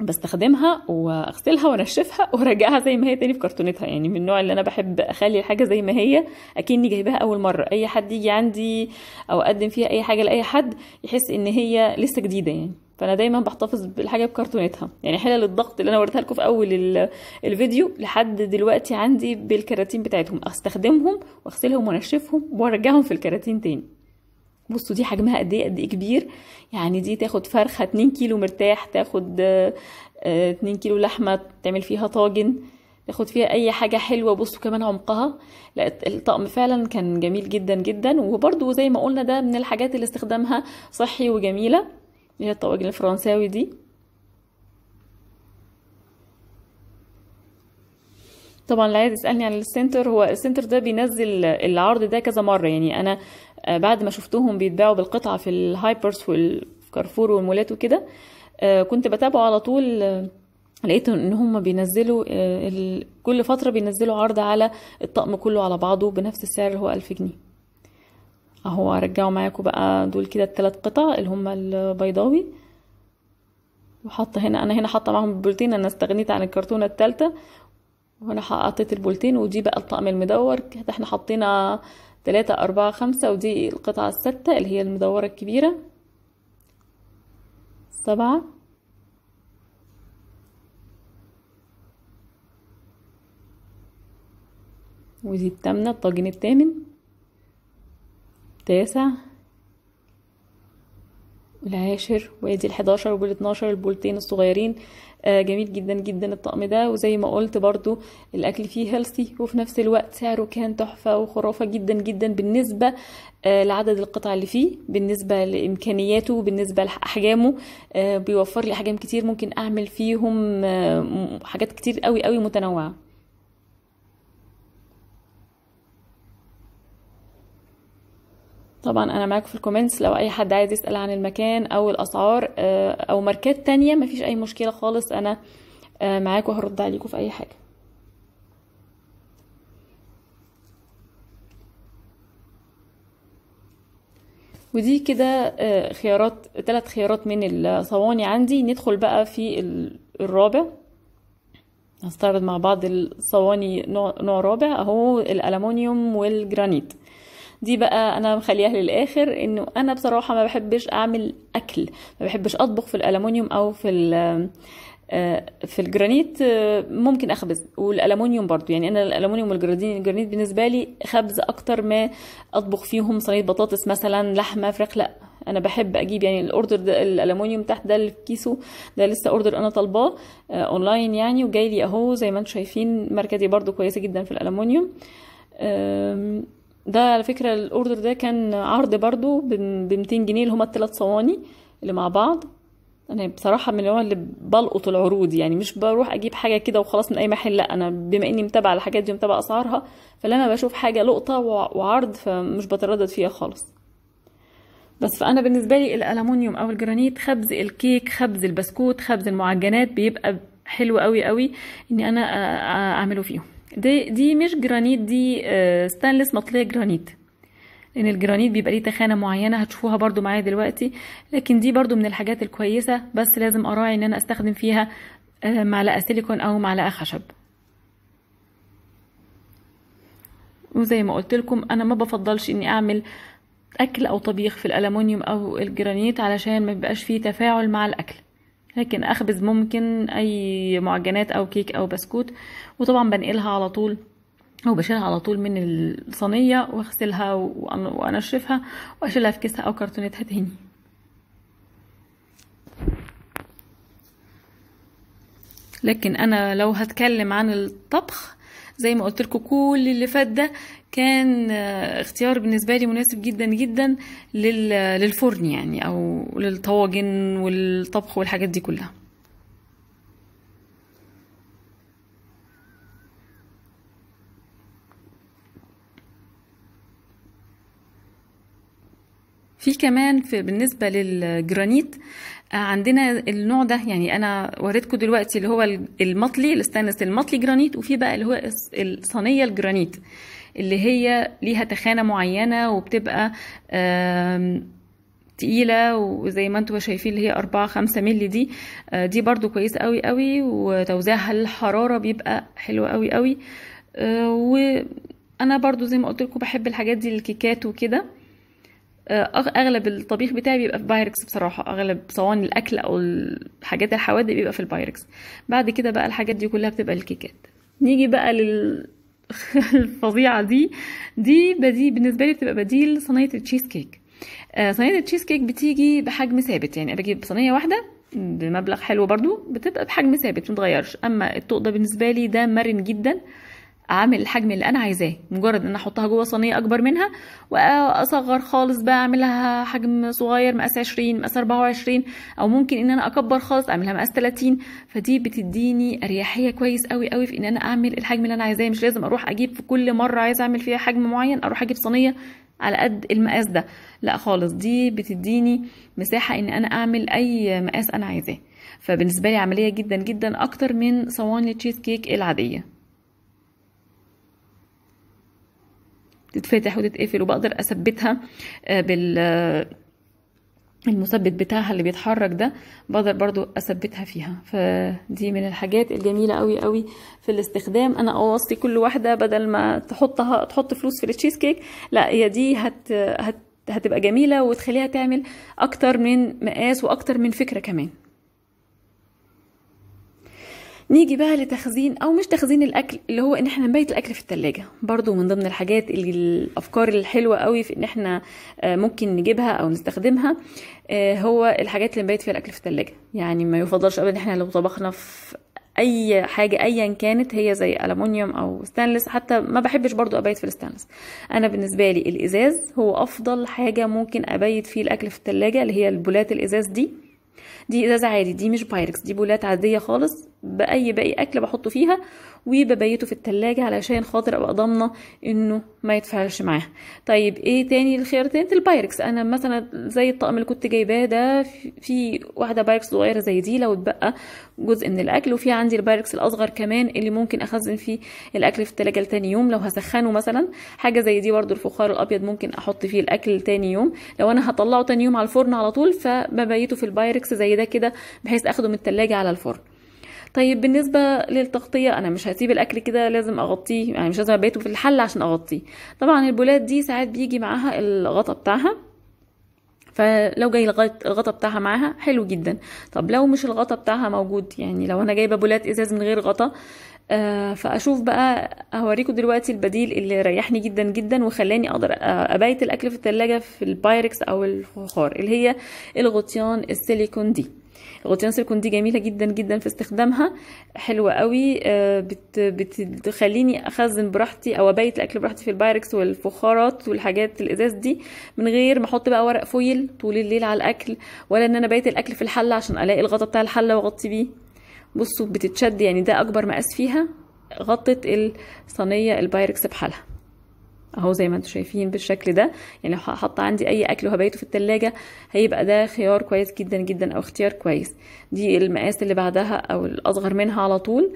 بستخدمها واغسلها وانشفها وارجعها زي ما هي تاني في كرتونتها. يعني من النوع اللي أنا بحب أخلي الحاجة زي ما هي أكني جايباها أول مرة. أي حد يجي عندي أو أقدم فيها أي حاجة لأي حد يحس إن هي لسه جديدة يعني. فأنا دايما بحتفظ بالحاجة بكرتونتها. يعني حلل الضغط اللي أنا وريتها لكم في أول الفيديو لحد دلوقتي عندي بالكراتين بتاعتهم. أستخدمهم وأغسلهم وانشفهم وأرجعهم في الكراتين تاني. بصوا دي حجمها قد إيه قد إيه كبير. يعني دي تاخد فرخة 2 كيلو مرتاح تاخد 2 كيلو لحمة تعمل فيها طاجن تاخد فيها أي حاجة حلوة. بصوا كمان عمقها لا الطقم فعلا كان جميل جدا جدا. وبرده زي ما قلنا ده من الحاجات اللي استخدامها صحي وجميلة اللي هي الطواجن الفرنساوي دي. طبعا اللي عايز عن السنتر هو السنتر ده بينزل العرض ده كذا مرة. يعني أنا بعد ما شفتهم بيتباعوا بالقطعة في ال hypers والكارفور والمولات وكده كنت بتابعه على طول لقيت إن هم بينزلوا كل فترة بينزلوا عرض على الطقم كله على بعضه بنفس السعر اللي هو ألف جنيه. أهو ارجعوا معاكم بقى دول كده الثلاث قطع اللي هم البيضاوي. وحاطة هنا أنا هنا حاطة معاهم البولتين أنا استغنيت عن الكرتونة الثالثه وهنا حطيت البولتين ودي بقى الطقم المدور كده إحنا حطينا تلاتة أربعة خمسة ودي القطعة الستة اللي هي المدورة الكبيرة. سبعة. ودي التامنة الطاجن التامن. تاسع العاشر وادي الحداشر وبالاتناشر البولتين الصغيرين. جميل جدا جدا الطقم ده. وزي ما قلت برضو الأكل فيه هيلثي وفي نفس الوقت سعره كان تحفة وخرافة جدا جدا بالنسبة آه لعدد القطع اللي فيه بالنسبة لإمكانياته بالنسبة لأحجامه آه بيوفر لي أحجام كتير ممكن أعمل فيهم حاجات كتير قوي قوي متنوعة. طبعا أنا معاكم في ال comments لو أي حد عايز يسأل عن المكان أو الأسعار أو ماركات تانية مفيش أي مشكلة خالص. أنا معاكم هرد عليكم في أي حاجة. ودي كده خيارات ثلاث خيارات من الصواني عندي. ندخل بقى في الرابع. هستعرض مع بعض الصواني نوع رابع. أهو الالومنيوم والجرانيت. دي بقى أنا مخليها للآخر إنه أنا بصراحة ما بحبش أعمل أكل ما بحبش أطبخ في الالومنيوم أو في في الجرانيت ممكن أخبز. والالومنيوم برضو يعني أنا الالومنيوم والجرانيت بالنسبة لي خبز أكتر ما أطبخ فيهم صينية بطاطس مثلا لحمة فراخ لأ. أنا بحب أجيب يعني ال order ده الالومنيوم تحت ده اللي في كيسه ده لسه order أنا طالباه أونلاين يعني وجاي لي أهو زي ما أنتم شايفين ماركة برضو كويسة جدا في الالومنيوم ده على فكرة الأوردر ده كان عرض برضو ب 200 جنيه اللي هما الثلاث صواني اللي مع بعض. أنا بصراحة من النوع اللي بلقط العروض يعني مش بروح أجيب حاجة كده وخلاص من أي محل لأ أنا بما إني متابعة الحاجات دي ومتابعة أسعارها فلما بشوف حاجة لقطة وعرض فمش بتردد فيها خالص. بس فأنا بالنسبة لي الالومنيوم أو الجرانيت خبز الكيك خبز البسكوت خبز المعجنات بيبقى حلو قوي قوي إني أنا أعمله فيهم. دي دي مش جرانيت دي ستانلس مطلية جرانيت. لأن الجرانيت بيبقى ليه تخانة معينة هتشوفوها برضو معايا دلوقتي لكن دي برضو من الحاجات الكويسة بس لازم أراعي إن أنا أستخدم فيها معلقة سيليكون أو معلقة خشب. وزي ما قلت لكم أنا ما بفضلش إني أعمل أكل أو طبيخ في الالومنيوم أو الجرانيت علشان ما بيبقاش فيه تفاعل مع الأكل. لكن أخبز ممكن أي معجنات أو كيك أو بسكوت وطبعا بنقلها على طول أو بشيلها على طول من الصينية واغسلها وأنشفها وأشيلها في كيسها أو كرتونتها تاني. لكن أنا لو هتكلم عن الطبخ زي ما قلت لكم كل اللي فات ده كان اختيار بالنسبة لي مناسب جدا جدا للفرن يعني أو للطواجن والطبخ والحاجات دي كلها. في كمان في بالنسبة للجرانيت عندنا النوع ده يعني أنا وريتكم دلوقتي اللي هو المطلي الستانلس المطلي جرانيت وفي بقى اللي هو الصينية الجرانيت اللي هي ليها تخانة معينة وبتبقى تقيلة وزي ما أنتوا شايفين اللي هي أربعة خمسة ملي دي آه، دي برضو كويسة قوي قوي وتوزيعها الحرارة بيبقى حلو قوي قوي آه، وأنا برضو زي ما قلت لكم بحب الحاجات دي الكيكات وكده. آه، أغلب الطبيخ بتاعي بيبقى في بايركس بصراحة. أغلب صواني الأكل أو الحاجات الحوادق بيبقى في البايركس. بعد كده بقى الحاجات دي كلها بتبقى الكيكات. نيجي بقى لل *laughs* الفظيعة دي. دي بدي بالنسبة لي بتبقى بديل صينية التشيز كيك. آه، صينية التشيز كيك بتيجي بحجم ثابت. يعني بجيب صينية واحدة بمبلغ حلو برضو بتبقى بحجم ثابت متغيرش. أما الطوق ده بالنسبة لي ده مرن جدا. أعمل الحجم اللي أنا عايزاه. مجرد إن أحطها جوه صينية أكبر منها وأصغر خالص بقى أعملها حجم صغير مقاس 20 مقاس 24 أو ممكن إن أنا أكبر خالص أعملها مقاس 30 فدي بتديني أريحية كويس قوي قوي في إن أنا أعمل الحجم اللي أنا عايزاه. مش لازم أروح أجيب في كل مرة عايزه أعمل فيها حجم معين أروح أجيب صينية على قد المقاس ده. لا خالص دي بتديني مساحة إن أنا أعمل أي مقاس أنا عايزاه. فبالنسبة لي عملية جدا جدا أكتر من صواني التشيز كيك العادية. تتفتح وتتقفل وبقدر أثبتها آه، بال آه، المثبت بتاعها اللي بيتحرك ده بقدر برضو أثبتها فيها. فدي من الحاجات الجميلة قوي قوي في الاستخدام. أنا أوصي كل واحدة بدل ما تحطها تحط فلوس في التشيز كيك لا هي دي هت, هت هتبقى جميلة وتخليها تعمل أكتر من مقاس وأكتر من فكرة كمان. نيجي بقى لتخزين أو مش تخزين الأكل اللي هو إن إحنا نبيت الأكل في التلاجة. برضو من ضمن الحاجات اللي الأفكار الحلوة قوي في إن إحنا آه، ممكن نجيبها أو نستخدمها آه، هو الحاجات اللي نبيت فيها الأكل في التلاجة. يعني ما يفضلش ابدا إن إحنا لو طبخنا في أي حاجة ايا كانت هي زي الومنيوم أو ستانلس حتى ما بحبش برضو أبيت في الستانلس. أنا بالنسبة لي الإزاز هو أفضل حاجة ممكن أبيت فيه الأكل في التلاجة اللي هي البولات الإزاز دي. دي إزازة عادي دي مش بايركس دي بولات عادية خالص بأي باقي أكل بحطه فيها وببيته في التلاجة علشان خاطر أبقى ضامنة إنه ما يتفعلش معاها. طيب إيه تاني الخيار؟ تاني البايركس. أنا مثلا زي الطقم اللي كنت جايباه ده في- واحدة بايركس صغيرة زي دي لو اتبقى جزء من الأكل وفي عندي البايركس الأصغر كمان اللي ممكن أخزن فيه الأكل في التلاجة لتاني يوم لو هسخنه مثلا. حاجة زي دي برضو الفخار الأبيض ممكن أحط فيه الأكل تاني يوم. لو أنا هطلعه تاني يوم على الفرن على طول فببيته في البايركس زي ده كده بحيث آخده من التلاجة على الفرن. طيب بالنسبة للتغطية أنا مش هسيب الأكل كده لازم أغطيه يعني مش لازم أبيته في الحل عشان أغطيه. طبعا البولات دي ساعات بيجي معاها الغطا بتاعها فلو جاي الغط- الغطا بتاعها معاها حلو جدا. طب لو مش الغطا بتاعها موجود يعني لو أنا جايبة بولات إزاز من غير غطا فأشوف بقى هوريكم دلوقتي البديل اللي ريحني جدا جدا وخلاني أقدر آه، أبيت الأكل في التلاجة في البايركس أو الفخار اللي هي الغطيان السيليكون دي. الغطيان السيليكون دي جميلة جدا جدا في استخدامها حلوة قوي آه، بت بتخليني أخزن براحتي أو أبيت الأكل براحتي في البايركس والفخارات والحاجات الإزاز دي من غير ما أحط بقى ورق foil طول الليل على الأكل ولا إن أنا بيت الأكل في الحلة عشان ألاقي الغطا بتاع الحلة وأغطي بيه. بصوا بتتشد يعني ده أكبر مقاس فيها. غطت الصينية البايركس بحالها. أهو زي ما أنتم شايفين بالشكل ده. يعني لو هحط عندي أي أكل وهبيته في التلاجة هيبقى ده خيار كويس جدا جدا أو اختيار كويس. دي المقاس اللي بعدها أو الأصغر منها على طول.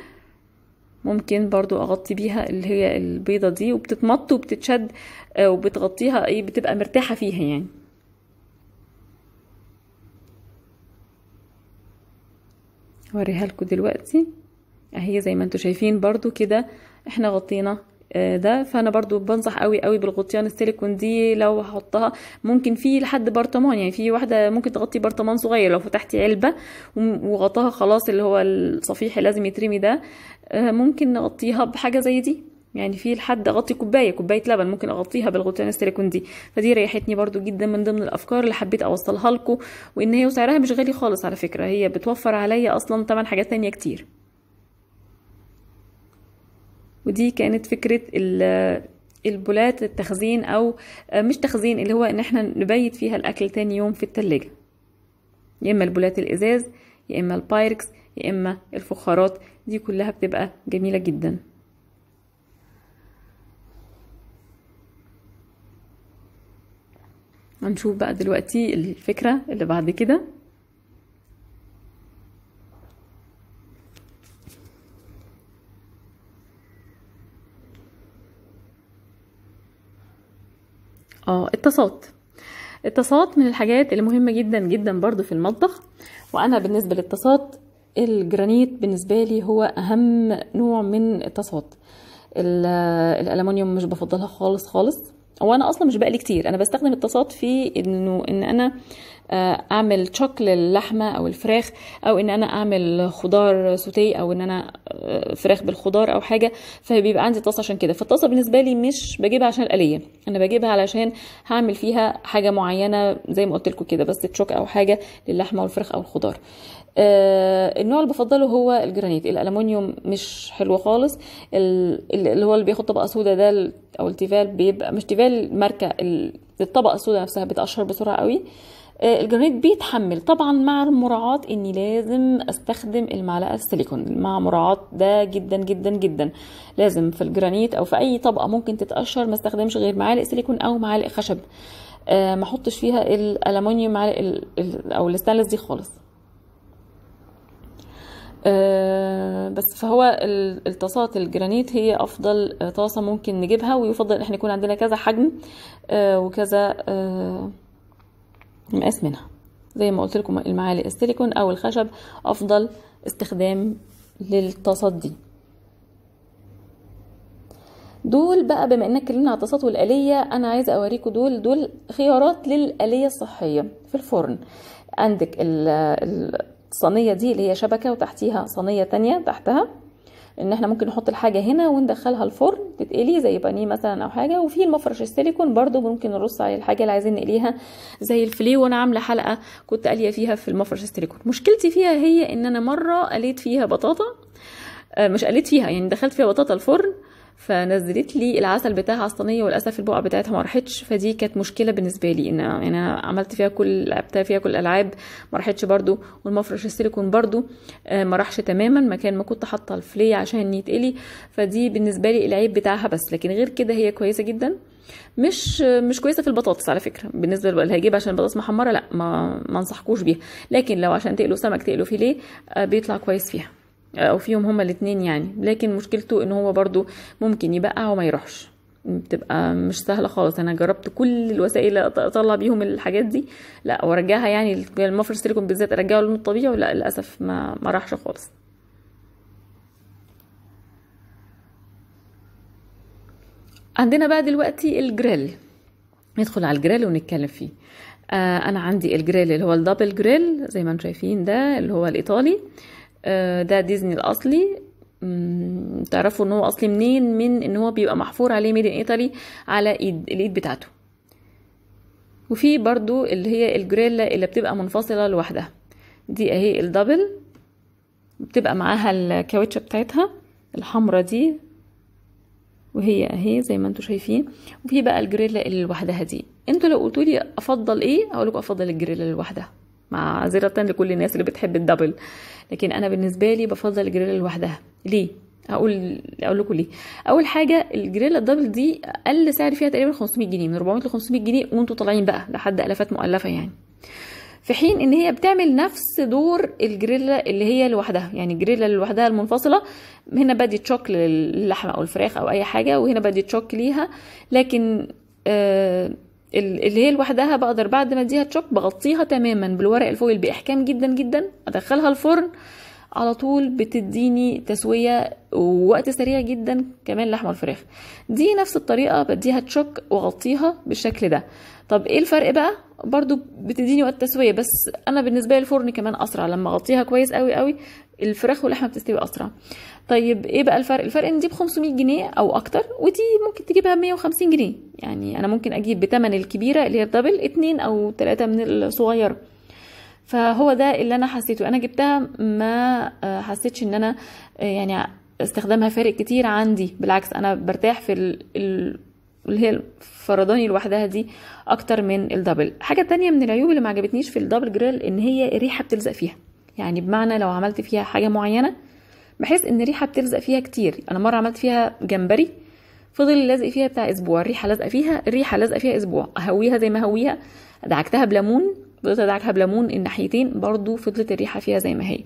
ممكن برضو أغطي بيها اللي هي البيضة دي وبتتمط وبتتشد آه، وبتغطيها إيه بتبقى مرتاحة فيها يعني. هوريها لكم دلوقتي. اهي زي ما أنتم شايفين برضو كده إحنا غطينا آه، ده. فانا برضو بنصح قوي قوي بالغطيان السيليكون دي لو هحطها ممكن في لحد برطمان يعني في واحدة ممكن تغطي برطمان صغير لو فتحتي علبة وغطاها خلاص اللي هو الصفيح لازم يترمي ده آه، ممكن نغطيها بحاجة زي دي. يعني في لحد أغطي كوباية كوباية لبن ممكن أغطيها بالغطيان السيليكون دي فدي ريحتني برضو جدا من ضمن الأفكار اللي حبيت أوصلها لكم وإن هي وسعرها مش غالي خالص على فكرة. هي بتوفر عليا أصلا تمن حاجات تانية كتير. ودي كانت فكرة ال- البولات التخزين أو مش تخزين اللي هو إن إحنا نبيت فيها الأكل تاني يوم في التلاجة. يا إما البولات الإزاز يا إما البايركس يا إما الفخارات. دي كلها بتبقى جميلة جدا. هنشوف بقى دلوقتي الفكرة اللي بعد كده. آه الطاسات الطاسات من الحاجات اللي مهمة جدا جدا برضو في المطبخ. وأنا بالنسبة للطاسات الجرانيت بالنسبة لي هو أهم نوع من الطاسات ال- الالومنيوم مش بفضلها خالص خالص. وأنا أصلا مش بقلي كتير. أنا بستخدم الطاسات في إنه إن أنا آه، أعمل تشوك للحمة أو الفراخ أو إن أنا أعمل خضار سوتيه أو إن أنا آه، فراخ بالخضار أو حاجة. فبيبقى عندي طاسه عشان كده. فالطاسة بالنسبة لي مش بجيبها عشان القلية. أنا بجيبها علشان هعمل فيها حاجة معينة زي ما قلت لكم كده بس تشوك أو حاجة للحمة والفراخ أو الخضار. النوع اللي بفضله هو الجرانيت. الالومنيوم مش حلو خالص. ال- ال- اللي هو اللي بياخد طبقة سودا ده أو التيفال بيبقى مش تيفال ماركه ال- الطبقة السودا نفسها بتقشر بسرعة قوي. آه، الجرانيت بيتحمل طبعا مع مراعاة إني لازم أستخدم المعلقة السيليكون. مع مراعاة ده جدا جدا جدا. لازم في الجرانيت أو في أي طبقة ممكن تتقشر ما أستخدمش غير معالق سيليكون أو معالق خشب. آه، ما أحطش فيها الالومنيوم معالق ال- ال- أو الستانلس دي خالص. آه، بس فهو ال- الطاسات الجرانيت هي أفضل آه، طاسة ممكن نجيبها ويفضل إحنا يكون عندنا كذا حجم آه، وكذا آه، مقاس منها. زي ما قلت لكم المعالق السيليكون أو الخشب أفضل استخدام للطاسات دي. دول بقى بما اننا اتكلمنا على الطاسات والآلية أنا عايزة أوريكم دول. دول خيارات للآلية الصحية في الفرن. عندك ال- ال- الصينية دي اللي هي شبكة وتحتيها صينية تانية تحتها إن إحنا ممكن نحط الحاجة هنا وندخلها الفرن تتقلي زي بانيه مثلا أو حاجة وفي المفرش السيليكون برضو ممكن نرص عليه الحاجة اللي عايزين نقليها زي الفيليه وأنا عاملة حلقة كنت قالية فيها في المفرش السيليكون. مشكلتي فيها هي إن أنا مرة قليت فيها بطاطا آه، مش قليت فيها يعني دخلت فيها بطاطا الفرن فنزلت لي العسل بتاعها على الصينية وللأسف البقعه بتاعتها ما راحتش فدي كانت مشكلة بالنسبة لي. إن يعني أنا عملت فيها كل لعبتها فيها كل الالعاب ما راحتش برضو والمفرش السيليكون برضو آه، ما راحش تماما مكان ما كنت حاطة الفلي عشان يتقلي. فدي بالنسبة لي العيب بتاعها بس. لكن غير كده هي كويسة جدا. مش مش كويسة في البطاطس على فكرة. بالنسبة اللي هيجيب عشان البطاطس محمرة؟ لا ما ما انصحكوش بيها. لكن لو عشان تقلوا سمك تقلوا فيليه آه، بيطلع كويس فيها. أو فيهم هما الاتنين يعني. لكن مشكلته إن هو برضو ممكن يبقع وما يروحش. بتبقى مش سهلة خالص. أنا جربت كل الوسائل أطلع بيهم الحاجات دي. لا وأرجعها يعني المفرش السيليكون بالذات أرجعه لونه الطبيعي ولأ للأسف ما ما راحش خالص. عندنا بقى دلوقتي الجريل. ندخل على الجريل ونتكلم فيه. آه أنا عندي الجريل اللي هو ال double grill زي ما أنتم شايفين ده اللي هو الإيطالي. آه ده ديسيني الأصلي. تعرفوا إن هو أصلي منين؟ من إن هو بيبقى محفور عليه made in Italy على ايد الإيد بتاعته. وفي برضو اللي هي الجريلا اللي بتبقى منفصلة لوحدها. دي أهي الدبل. بتبقى معاها الكاوتشة بتاعتها الحمرة دي. وهي أهي زي ما أنتم شايفين. وفي بقى الجريلا اللي لوحدها دي. أنتوا لو قلتوا لي أفضل إيه أقول لكم أفضل الجريلا لوحدها. معذرة لكل الناس اللي بتحب الدبل. لكن أنا بالنسبة لي بفضل الجريلا لوحدها. ليه؟ أقول أقول لكم ليه. أول حاجة الجريلا ال double دي أقل سعر فيها تقريبا 500 جنيه من 400 ل 500 جنيه وأنتوا طالعين بقى لحد آلافات مؤلفة يعني. في حين إن هي بتعمل نفس دور الجريلا اللي هي لوحدها يعني الجريلا لوحدها المنفصلة هنا بدي shock للحمة أو الفراخ أو أي حاجة وهنا بدي shock ليها لكن آه اللي هي لوحدها بقدر بعد ما اديها shock بغطيها تماما بالورق ال foil بإحكام جدا جدا. أدخلها الفرن على طول بتديني تسوية ووقت سريع جدا كمان لحمة الفراخ دي نفس الطريقة بديها تشوك واغطيها بالشكل ده. طب إيه الفرق بقى؟ برضو بتديني وقت تسوية بس أنا بالنسبة لي الفرن كمان أسرع. لما أغطيها كويس قوي قوي الفراخ واللحمة بتستوي أسرع. طيب إيه بقى الفرق؟ الفرق إن دي ب 500 جنيه أو أكتر ودي ممكن تجيبها ب 150 جنيه. يعني أنا ممكن أجيب بتمن الكبيرة اللي هي الدبل اتنين أو ثلاثة من الصغيرة. فهو ده اللي أنا حسيته. أنا جبتها ما آه، حسيتش إن أنا آه، يعني استخدامها فارق كتير عندي. بالعكس أنا برتاح في ال- ال- اللي هي الفرداني لوحدها دي أكتر من الدبل. حاجة تانية من العيوب اللي ما عجبتنيش في الدبل جريل إن هي الريحة بتلزق فيها. يعني بمعنى لو عملت فيها حاجة معينة بحس إن الريحه بتلزق فيها كتير. أنا مرة عملت فيها جمبري فضل لازق فيها بتاع أسبوع. الريحة لازقة فيها الريحة لازقة فيها أسبوع. أهويها زي ما هويها دعكتها بليمون. فضلت أدعكها بليمون الناحيتين. برضو فضلت الريحة فيها زي ما هي.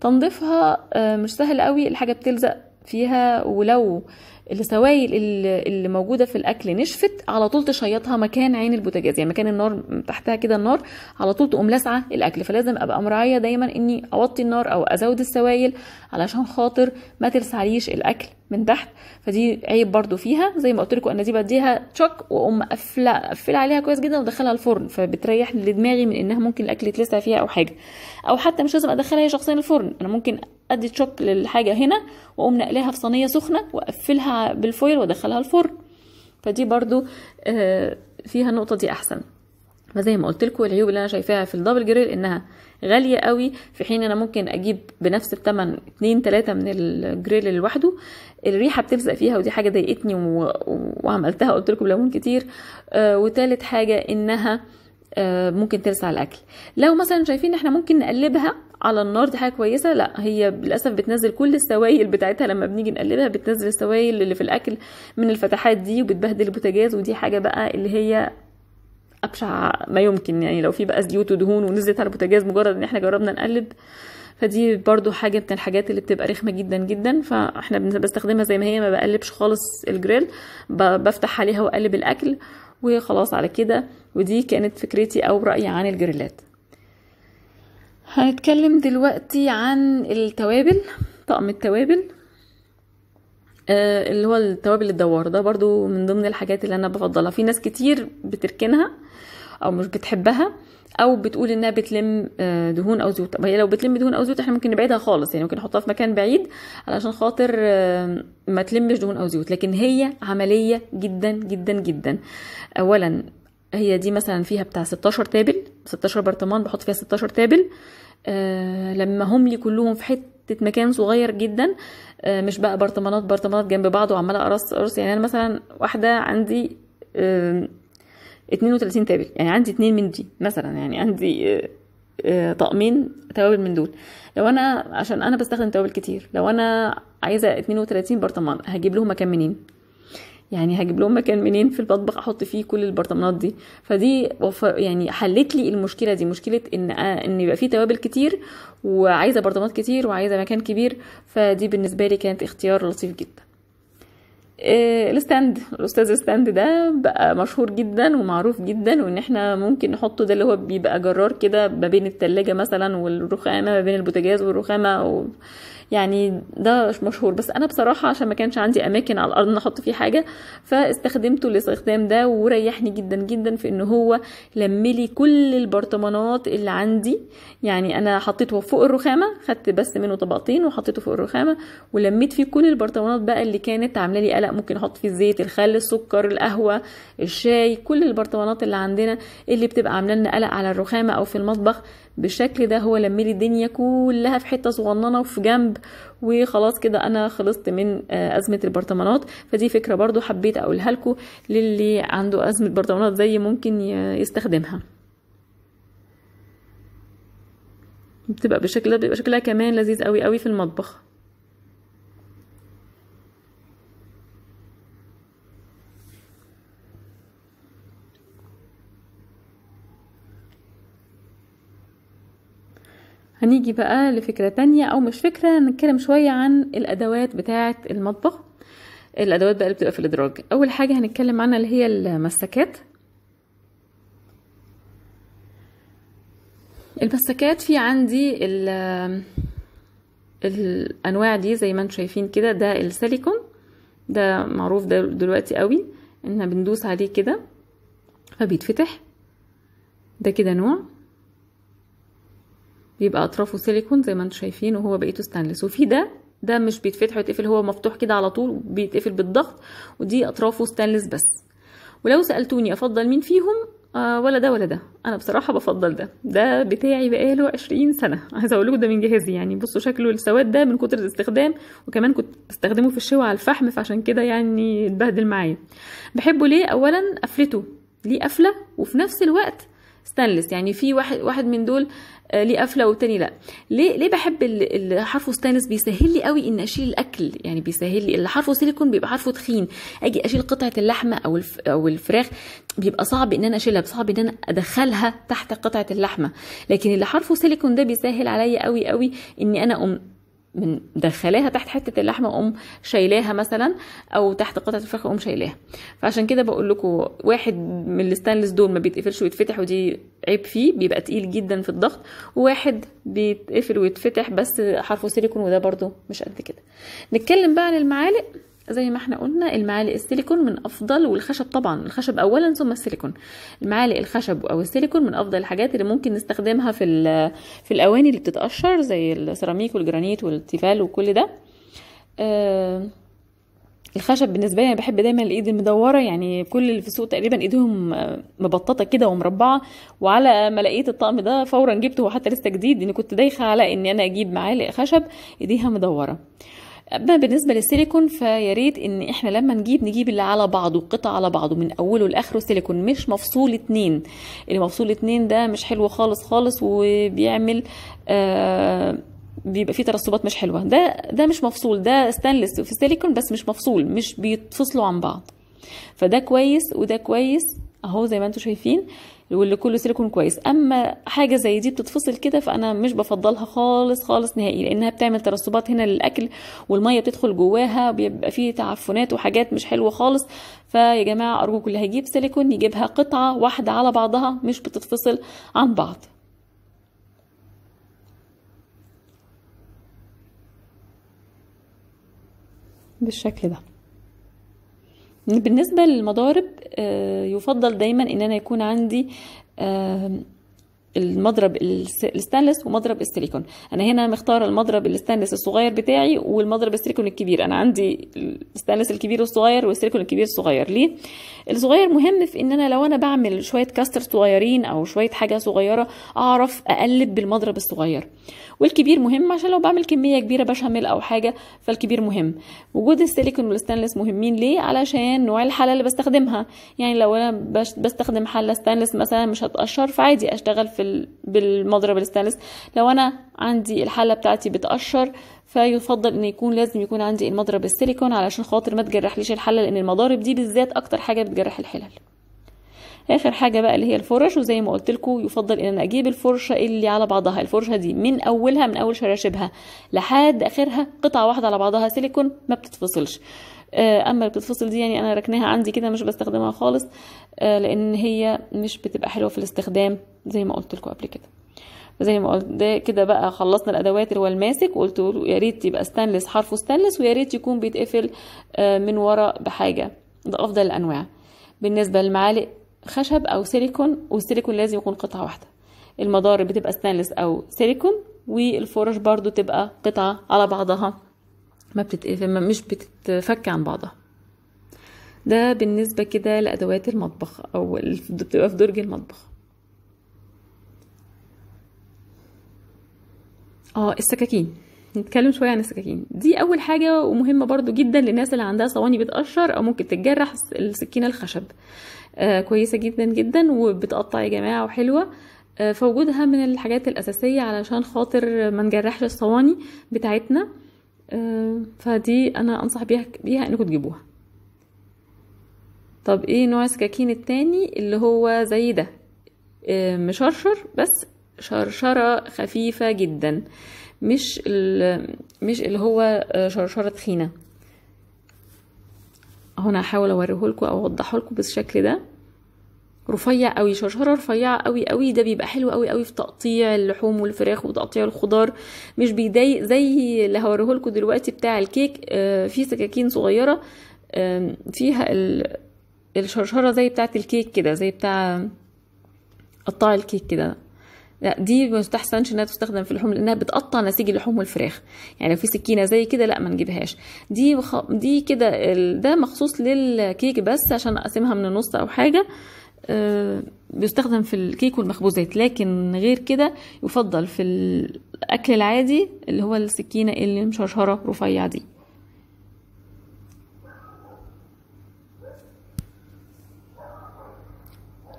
تنظيفها آه، مش سهل قوي. الحاجة بتلزق فيها. ولو السوائل اللي موجودة في الأكل نشفت على طول تشيطها مكان عين البوتاجاز. يعني مكان النار تحتها كده النار على طول تقوم لاسعه الأكل. فلازم أبقى مراعية دايما إني أوطي النار أو أزود السوائل علشان خاطر ما تلسعليش الأكل من تحت. فدي عيب برضو فيها. زي ما قلت لكم أنا دي بديها تشوك وأقوم قافله عليها كويس جدا وادخلها الفرن. فبتريح لدماغي من إنها ممكن الأكل يتلسع فيها أو حاجة. أو حتى مش لازم أدخلها هي شخصيا الفرن. أنا ممكن أدي shock للحاجة هنا وأقوم نقلها في صينية سخنة وأقفلها بال foil وأدخلها الفرن. فدي برضو آه، فيها النقطة دي أحسن. فزي ما قلت لكم العيوب اللي أنا شايفاها في ال double grill إنها غالية قوي في حين أنا ممكن أجيب بنفس الثمن 2 3 من الجريل لوحده. الريحة بتلزق فيها ودي حاجة ضايقتني. وعملتها قلت لكم بليمون كتير. آه وتالت حاجة إنها آه ممكن تلسع الأكل. لو مثلا شايفين إحنا ممكن نقلبها على النار دي حاجة كويسة. لا هي للأسف بتنزل كل السوائل بتاعتها. لما بنيجي نقلبها بتنزل السوائل اللي في الأكل من الفتحات دي وبتبهدل البوتاجاز ودي حاجة بقى اللي هي أبشع ما يمكن. يعني لو في بقى زيوت ودهون ونزلت على البوتاجاز مجرد إن إحنا جربنا نقلب فدي برضو حاجة من الحاجات اللي بتبقى رخمة جدا جدا. فإحنا بستخدمها زي ما هي ما بقلبش خالص الجريل بفتح عليها وأقلب الأكل وخلاص على كده. ودي كانت فكرتي أو رأيي عن الجريلات. هنتكلم دلوقتي عن التوابل طقم التوابل. آه، اللي هو التوابل الدوار. ده برضو من ضمن الحاجات اللي أنا بفضلها. في ناس كتير بتركنها أو مش بتحبها أو بتقول إنها بتلم آه، دهون أو زيوت. طب هي لو بتلم دهون أو زيوت إحنا ممكن نبعدها خالص يعني ممكن نحطها في مكان بعيد علشان خاطر آه، ما تلمش دهون أو زيوت. لكن هي عملية جدا جدا جدا. اولا هي دي مثلا فيها بتاع 16 تابل 16 برطمان بحط فيها 16 تابل. آه لما هم لي كلهم في حتة مكان صغير جدا آه مش بقى برطمانات برطمانات جنب بعض وعمالة أرص أرص. يعني أنا مثلا واحدة عندي 32 تابل. يعني عندي اتنين من دي مثلا يعني عندي آه، آه، طقمين توابل من دول. لو أنا عشان أنا بستخدم توابل كتير لو أنا عايزة 32 برطمان هجيب لهم مكان منين؟ يعني هجيب لهم مكان منين في المطبخ أحط فيه كل البرطمانات دي. فدي. يعني حلت لي المشكلة دي مشكلة إن آه، إن يبقى فيه توابل كتير وعايزة برطمانات كتير وعايزة مكان كبير. فدي بالنسبة لي كانت اختيار لطيف جدا. ال stand. الأستاذ ال stand ده بقى مشهور جدا ومعروف جدا وإن إحنا ممكن نحطه ده اللي هو بيبقى جرار كده ما بين التلاجة مثلا والرخامة ما بين البوتاجاز والرخامة و... يعني ده مشهور. بس أنا بصراحة عشان ما كانش عندي أماكن على الأرض إن أحط فيه حاجة فاستخدمته الاستخدام ده وريحني جدا جدا في إن هو لملي كل البرطمانات اللي عندي. يعني أنا حطيته فوق الرخامة خدت بس منه طبقتين وحطيته فوق الرخامة ولميت فيه كل البرطمانات بقى اللي كانت عاملة لي قلق. ممكن أحط فيه الزيت الخل السكر القهوة الشاي كل البرطمانات اللي عندنا اللي بتبقى عاملة لنا قلق على الرخامة أو في المطبخ. بالشكل ده هو لملي الدنيا كلها في حتة صغننة وفي جنب وخلاص كده أنا خلصت من آه، أزمة البرطمانات. فدي فكرة برضو حبيت أقولها لكم للي عنده أزمة برطمانات زي ممكن يستخدمها. بتبقى بالشكل ده بيبقى شكلها كمان لذيذ قوي قوي في المطبخ. هنيجي بقى لفكرة تانية أو مش فكرة نتكلم شوية عن الأدوات بتاعة المطبخ. الأدوات بقى اللي بتبقى في الإدراج. أول حاجة هنتكلم عنها اللي هي المسكات. المسكات في عندي ال- الأنواع دي زي ما أنتم شايفين كده ده السيليكون ده معروف ده دلوقتي قوي ان بندوس عليه كده فبيتفتح. ده كده نوع. بيبقى أطرافه سيليكون زي ما أنتم شايفين وهو بقيته ستانلس. وفي ده ده مش بيتفتح ويتقفل هو مفتوح كده على طول بيتقفل بالضغط ودي أطرافه ستانلس بس. ولو سألتوني أفضل مين فيهم ولا ده ولا ده. أنا بصراحة بفضل ده. ده بتاعي بقاله 20 سنة. عايزة أقول ده من جهازي يعني. بصوا شكله السواد ده من كتر الاستخدام وكمان كنت بستخدمه في الشوى على الفحم فعشان كده يعني اتبهدل معايا. بحبه ليه؟ اولا قفلته ليه قفلة وفي نفس الوقت ستانلس يعني في واحد واحد من دول آه، ليه قفلة والتاني لا. ليه ليه بحب ال- اللي حرفه ستانلس بيسهل لي قوي ان أشيل الأكل. يعني بيسهل لي. اللي حرفه سيليكون بيبقى حرفه تخين. أجي أشيل قطعة اللحمة أو الف أو الفراخ بيبقى صعب إن أنا أشيلها. صعب إن أنا أدخلها تحت قطعة اللحمة. لكن اللي حرفه سيليكون ده بيسهل عليا قوي قوي إني أنا من دخلاها تحت حتة اللحمة أقوم شايلاها مثلا أو تحت قطعة الفراخ أقوم شايلاها. فعشان كده بقول لكم واحد من الستانلس دول ما بيتقفلش ويتفتح ودي عيب فيه بيبقى تقيل جدا في الضغط. وواحد بيتقفل ويتفتح بس حرفه سيليكون وده برده مش قد كده. نتكلم بقى عن المعالق. زي ما إحنا قلنا المعالق السيليكون من أفضل والخشب طبعا الخشب اولا ثم السيليكون. المعالق الخشب أو السيليكون من أفضل الحاجات اللي ممكن نستخدمها في في الأواني اللي بتتقشر زي السيراميك والجرانيت والتيفال وكل ده. آه الخشب بالنسبة لي أنا بحب دايما الإيد المدورة يعني كل اللي في السوق تقريبا ايديهم مبططة كده ومربعة. وعلى ما لقيت الطقم ده فورا جبته وحتى لسه جديد إني كنت دايخة على إني أنا أجيب معالق خشب إيديها مدورة. اما بالنسبة للسيليكون فيا ريت إن إحنا لما نجيب نجيب اللي على بعضه قطع على بعضه من أوله لآخره سيليكون مش مفصول اتنين. اللي مفصول اتنين ده مش حلو خالص خالص وبيعمل آه بيبقى فيه ترسبات مش حلوة. ده ده مش مفصول ده ستانلس في سيليكون بس مش مفصول مش بيتفصلوا عن بعض. فده كويس وده كويس أهو زي ما أنتم شايفين. واللي كله سيليكون كويس. أما حاجة زي دي بتتفصل كده فأنا مش بفضلها خالص خالص نهائي لأنها بتعمل ترسبات هنا للأكل والمية بتدخل جواها بيبقى فيه تعفنات وحاجات مش حلوة خالص. فيا جماعة ارجوكم اللي هيجيب سيليكون يجيبها قطعة واحدة على بعضها مش بتتفصل عن بعض. بالشكل ده. بالنسبة للمضارب يفضل دايما إن أنا يكون عندي المضرب الستانلس ومضرب السيليكون. أنا هنا مختارة المضرب الستانلس الصغير بتاعي والمضرب السيليكون الكبير. أنا عندي الستانلس الكبير والصغير والسيليكون الكبير الصغير. ليه؟ الصغير مهم في إن أنا لو أنا بعمل شوية كاسترد صغيرين أو شوية حاجة صغيرة أعرف أقلب بالمضرب الصغير. والكبير مهم عشان لو بعمل كمية كبيرة بشاميل أو حاجة فالكبير مهم. وجود السيليكون والستانلس مهمين ليه؟ علشان نوع الحلة اللي بستخدمها. يعني لو أنا بستخدم حلة ستانلس مثلا مش هتقشر فعادي أشتغل في بالمضرب الستانلس لو أنا عندي الحله بتاعتي بتقشر فيفضل إن يكون لازم يكون عندي المضرب السيليكون علشان خاطر ما تجرحليش الحلة لأن المضارب دي بالذات أكتر حاجة بتجرح الحلل. آخر حاجة بقى اللي هي الفرش وزي ما قلت لكم يفضل إن أنا أجيب الفرشة اللي على بعضها. الفرشة دي من أولها من أول شراشبها لحد آخرها قطعة واحدة على بعضها سيليكون ما بتتفصلش. أما اللي بتتفصل دي يعني أنا ركناها عندي كده مش بستخدمها خالص لأن هي مش بتبقى حلوة في الاستخدام. زي ما قلت لكم قبل كده. زي ما قلت ده كده بقى خلصنا الأدوات اللي هو الماسك وقلت يا ريت يبقى ستانلس حرفه ستانلس ويا ريت يكون بيتقفل من ورا بحاجة. ده أفضل الأنواع. بالنسبة للمعالق خشب أو سيليكون والسيليكون لازم يكون قطعة واحدة. المضارب بتبقى ستانلس أو سيليكون والفرش برضو تبقى قطعة على بعضها. ما بتتقفل مش بتتفك عن بعضها. ده بالنسبة كده لأدوات المطبخ أو بتبقى في درج المطبخ. آه السكاكين. نتكلم شوية عن السكاكين. دي أول حاجة ومهمة برضو جدا للناس اللي عندها صواني بتقشر أو ممكن تتجرح السكينة الخشب. آه كويسة جدا جدا وبتقطع يا جماعة وحلوة. آه فوجودها من الحاجات الأساسية علشان خاطر ما نجرحش الصواني بتاعتنا. آه فدي أنا أنصح بيها بيها إنكم تجيبوها. طب إيه نوع السكاكين التاني اللي هو زي ده؟ مشرشر بس شرشرة خفيفة جدا. مش مش اللي هو شرشرة تخينة. هنا هحاول اوريه لكم أو اوضحه لكم بالشكل ده. رفيع قوي شرشرة رفيعة قوي قوي. ده بيبقى حلو قوي قوي في تقطيع اللحوم والفراخ وتقطيع الخضار. مش بيضايق زي اللي هوريه لكم دلوقتي بتاع الكيك آه في سكاكين صغيرة آه فيها الشرشرة زي بتاعة الكيك كده زي بتاع قطاع الكيك كده. لا دي ما تستحسنش إنها تستخدم في اللحوم لأنها بتقطع نسيج اللحوم والفراخ. يعني في سكينة زي كده لا ما نجيبهاش. دي بخ... دي كده ده مخصوص للكيك بس عشان أقسمها من النص أو حاجة آه بيستخدم في الكيك والمخبوزات. لكن غير كده يفضل في الأكل العادي اللي هو السكينة اللي مشرشرة رفيعة دي.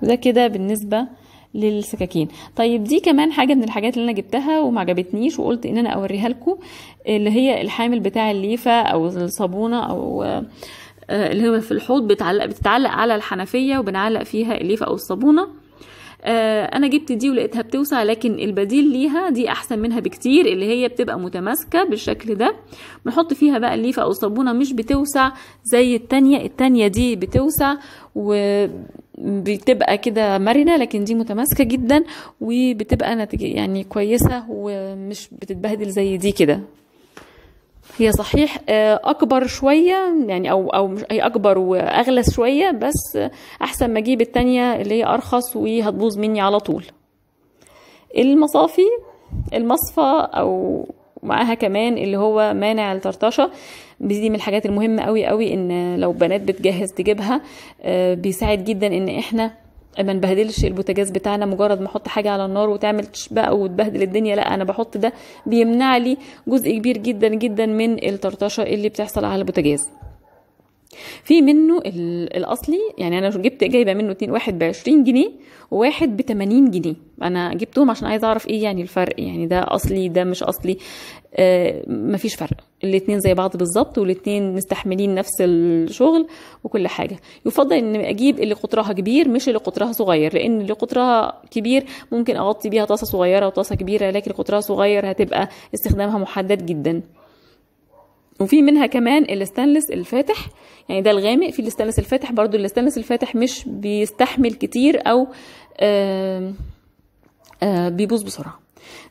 ده كده بالنسبة للسكاكين. طيب دي كمان حاجة من الحاجات اللي أنا جبتها وما عجبتنيش وقلت إن أنا أوريها لكم اللي هي الحامل بتاع الليفة أو الصابونة أو اللي هو في الحوض بتعلق بتتعلق على الحنفية وبنعلق فيها الليفة أو الصابونة. آه أنا جبت دي ولقيتها بتوسع لكن البديل ليها دي أحسن منها بكتير اللي هي بتبقى متماسكة بالشكل ده. بنحط فيها بقى الليفة أو الصابونة مش بتوسع زي التانية التانية دي بتوسع وبتبقى كده مرنة لكن دي متماسكة جدا وبتبقى نتيجة يعني كويسة ومش بتتبهدل زي دي كده. هي صحيح أكبر شوية يعني أو أو مش هي أكبر واغلس شوية بس أحسن ما أجيب التانية اللي هي أرخص وهتبوظ مني على طول. المصافي المصفى أو معاها كمان اللي هو مانع الطرطشة. دي من الحاجات المهمة قوي قوي إن لو بنات بتجهز تجيبها بيساعد جدا إن إحنا ما نبهدلش البوتاجاز بتاعنا مجرد ما أحط حاجة على النار وتعمل بقى وتبهدل الدنيا. لا أنا بحط ده بيمنع لي جزء كبير جدا جدا من الطرطشة اللي بتحصل على البوتاجاز. في منه الأصلي يعني أنا جبت جايبة منه اتنين واحد ب 20 جنيه وواحد ب 80 جنيه. أنا جبتهم عشان عايزة أعرف إيه يعني الفرق يعني ده أصلي ده مش أصلي. آه مفيش فرق. الاتنين زي بعض بالظبط والاتنين مستحملين نفس الشغل وكل حاجة. يفضل إن أجيب اللي قطرها كبير مش اللي قطرها صغير لأن اللي قطرها كبير ممكن أغطي بيها طاسة صغيرة وطاسة كبيرة لكن قطرها صغير هتبقى استخدامها محدد جدا. وفي منها كمان الستانلس الفاتح. يعني ده الغامق. في الستانلس الفاتح برضو الستانلس الفاتح مش بيستحمل كتير أو آآ بيبوظ بسرعة.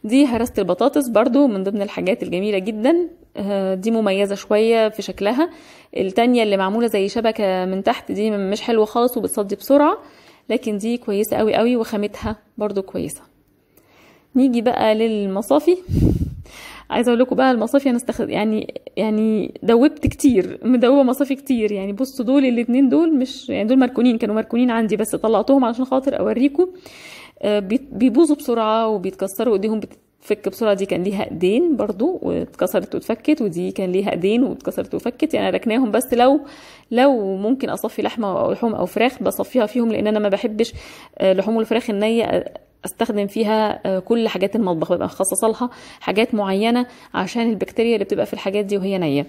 دي هرسة البطاطس برضو من ضمن الحاجات الجميلة جدا. دي مميزة شوية في شكلها. التانية اللي معمولة زي شبكة من تحت دي مش حلوة خالص وبتصدي بسرعة لكن دي كويسة قوي قوي وخامتها برضو كويسة. نيجي بقى للمصافي. عايزة أقول لكم بقى المصافي أنا استخد... يعني يعني دوبت كتير مدوبة مصافي كتير. يعني بصوا دول الاثنين دول مش يعني دول مركونين كانوا مركونين عندي بس طلعتهم علشان خاطر أوريكم. آه بيبوظوا بسرعة وبيتكسروا إيديهم بتفك بسرعة. دي كان ليها إيدين برضو واتكسرت واتفكت ودي كان ليها إيدين واتكسرت وفكت يعني ركناهم بس لو لو ممكن أصفي لحمة أو لحوم أو فراخ بصفيها فيهم لأن أنا ما بحبش لحوم الفراخ النية أستخدم فيها كل حاجات المطبخ ببقى مخصصة لها حاجات معينة عشان البكتيريا اللي بتبقى في الحاجات دي وهي نية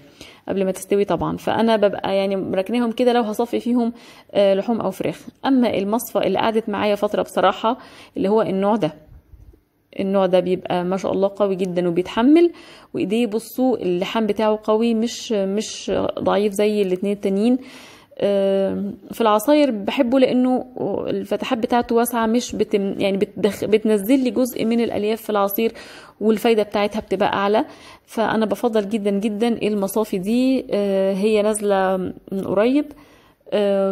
قبل ما تستوي طبعا. فأنا ببقى يعني مركناهم كده لو هصفي فيهم لحوم أو فراخ. أما المصفى اللي قعدت معايا فترة بصراحة اللي هو النوع ده النوع ده بيبقى ما شاء الله قوي جدا وبيتحمل وإيديه بصوا اللحام بتاعه قوي مش مش ضعيف زي الاتنين التانيين. في العصاير بحبه لأنه الفتحات بتاعته واسعة مش بتم يعني بتدخ بتنزل لي جزء من الألياف في العصير والفايدة بتاعتها بتبقى أعلى. فأنا بفضل جدا جدا المصافي دي هي نازلة من قريب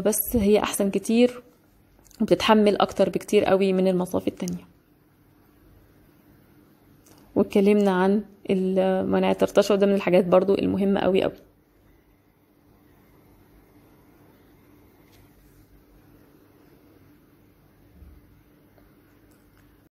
بس هي أحسن كتير وبتتحمل أكتر بكتير قوي من المصافي التانية. واتكلمنا عن منع الطرطشه وده من الحاجات برضو المهمة قوي قوي.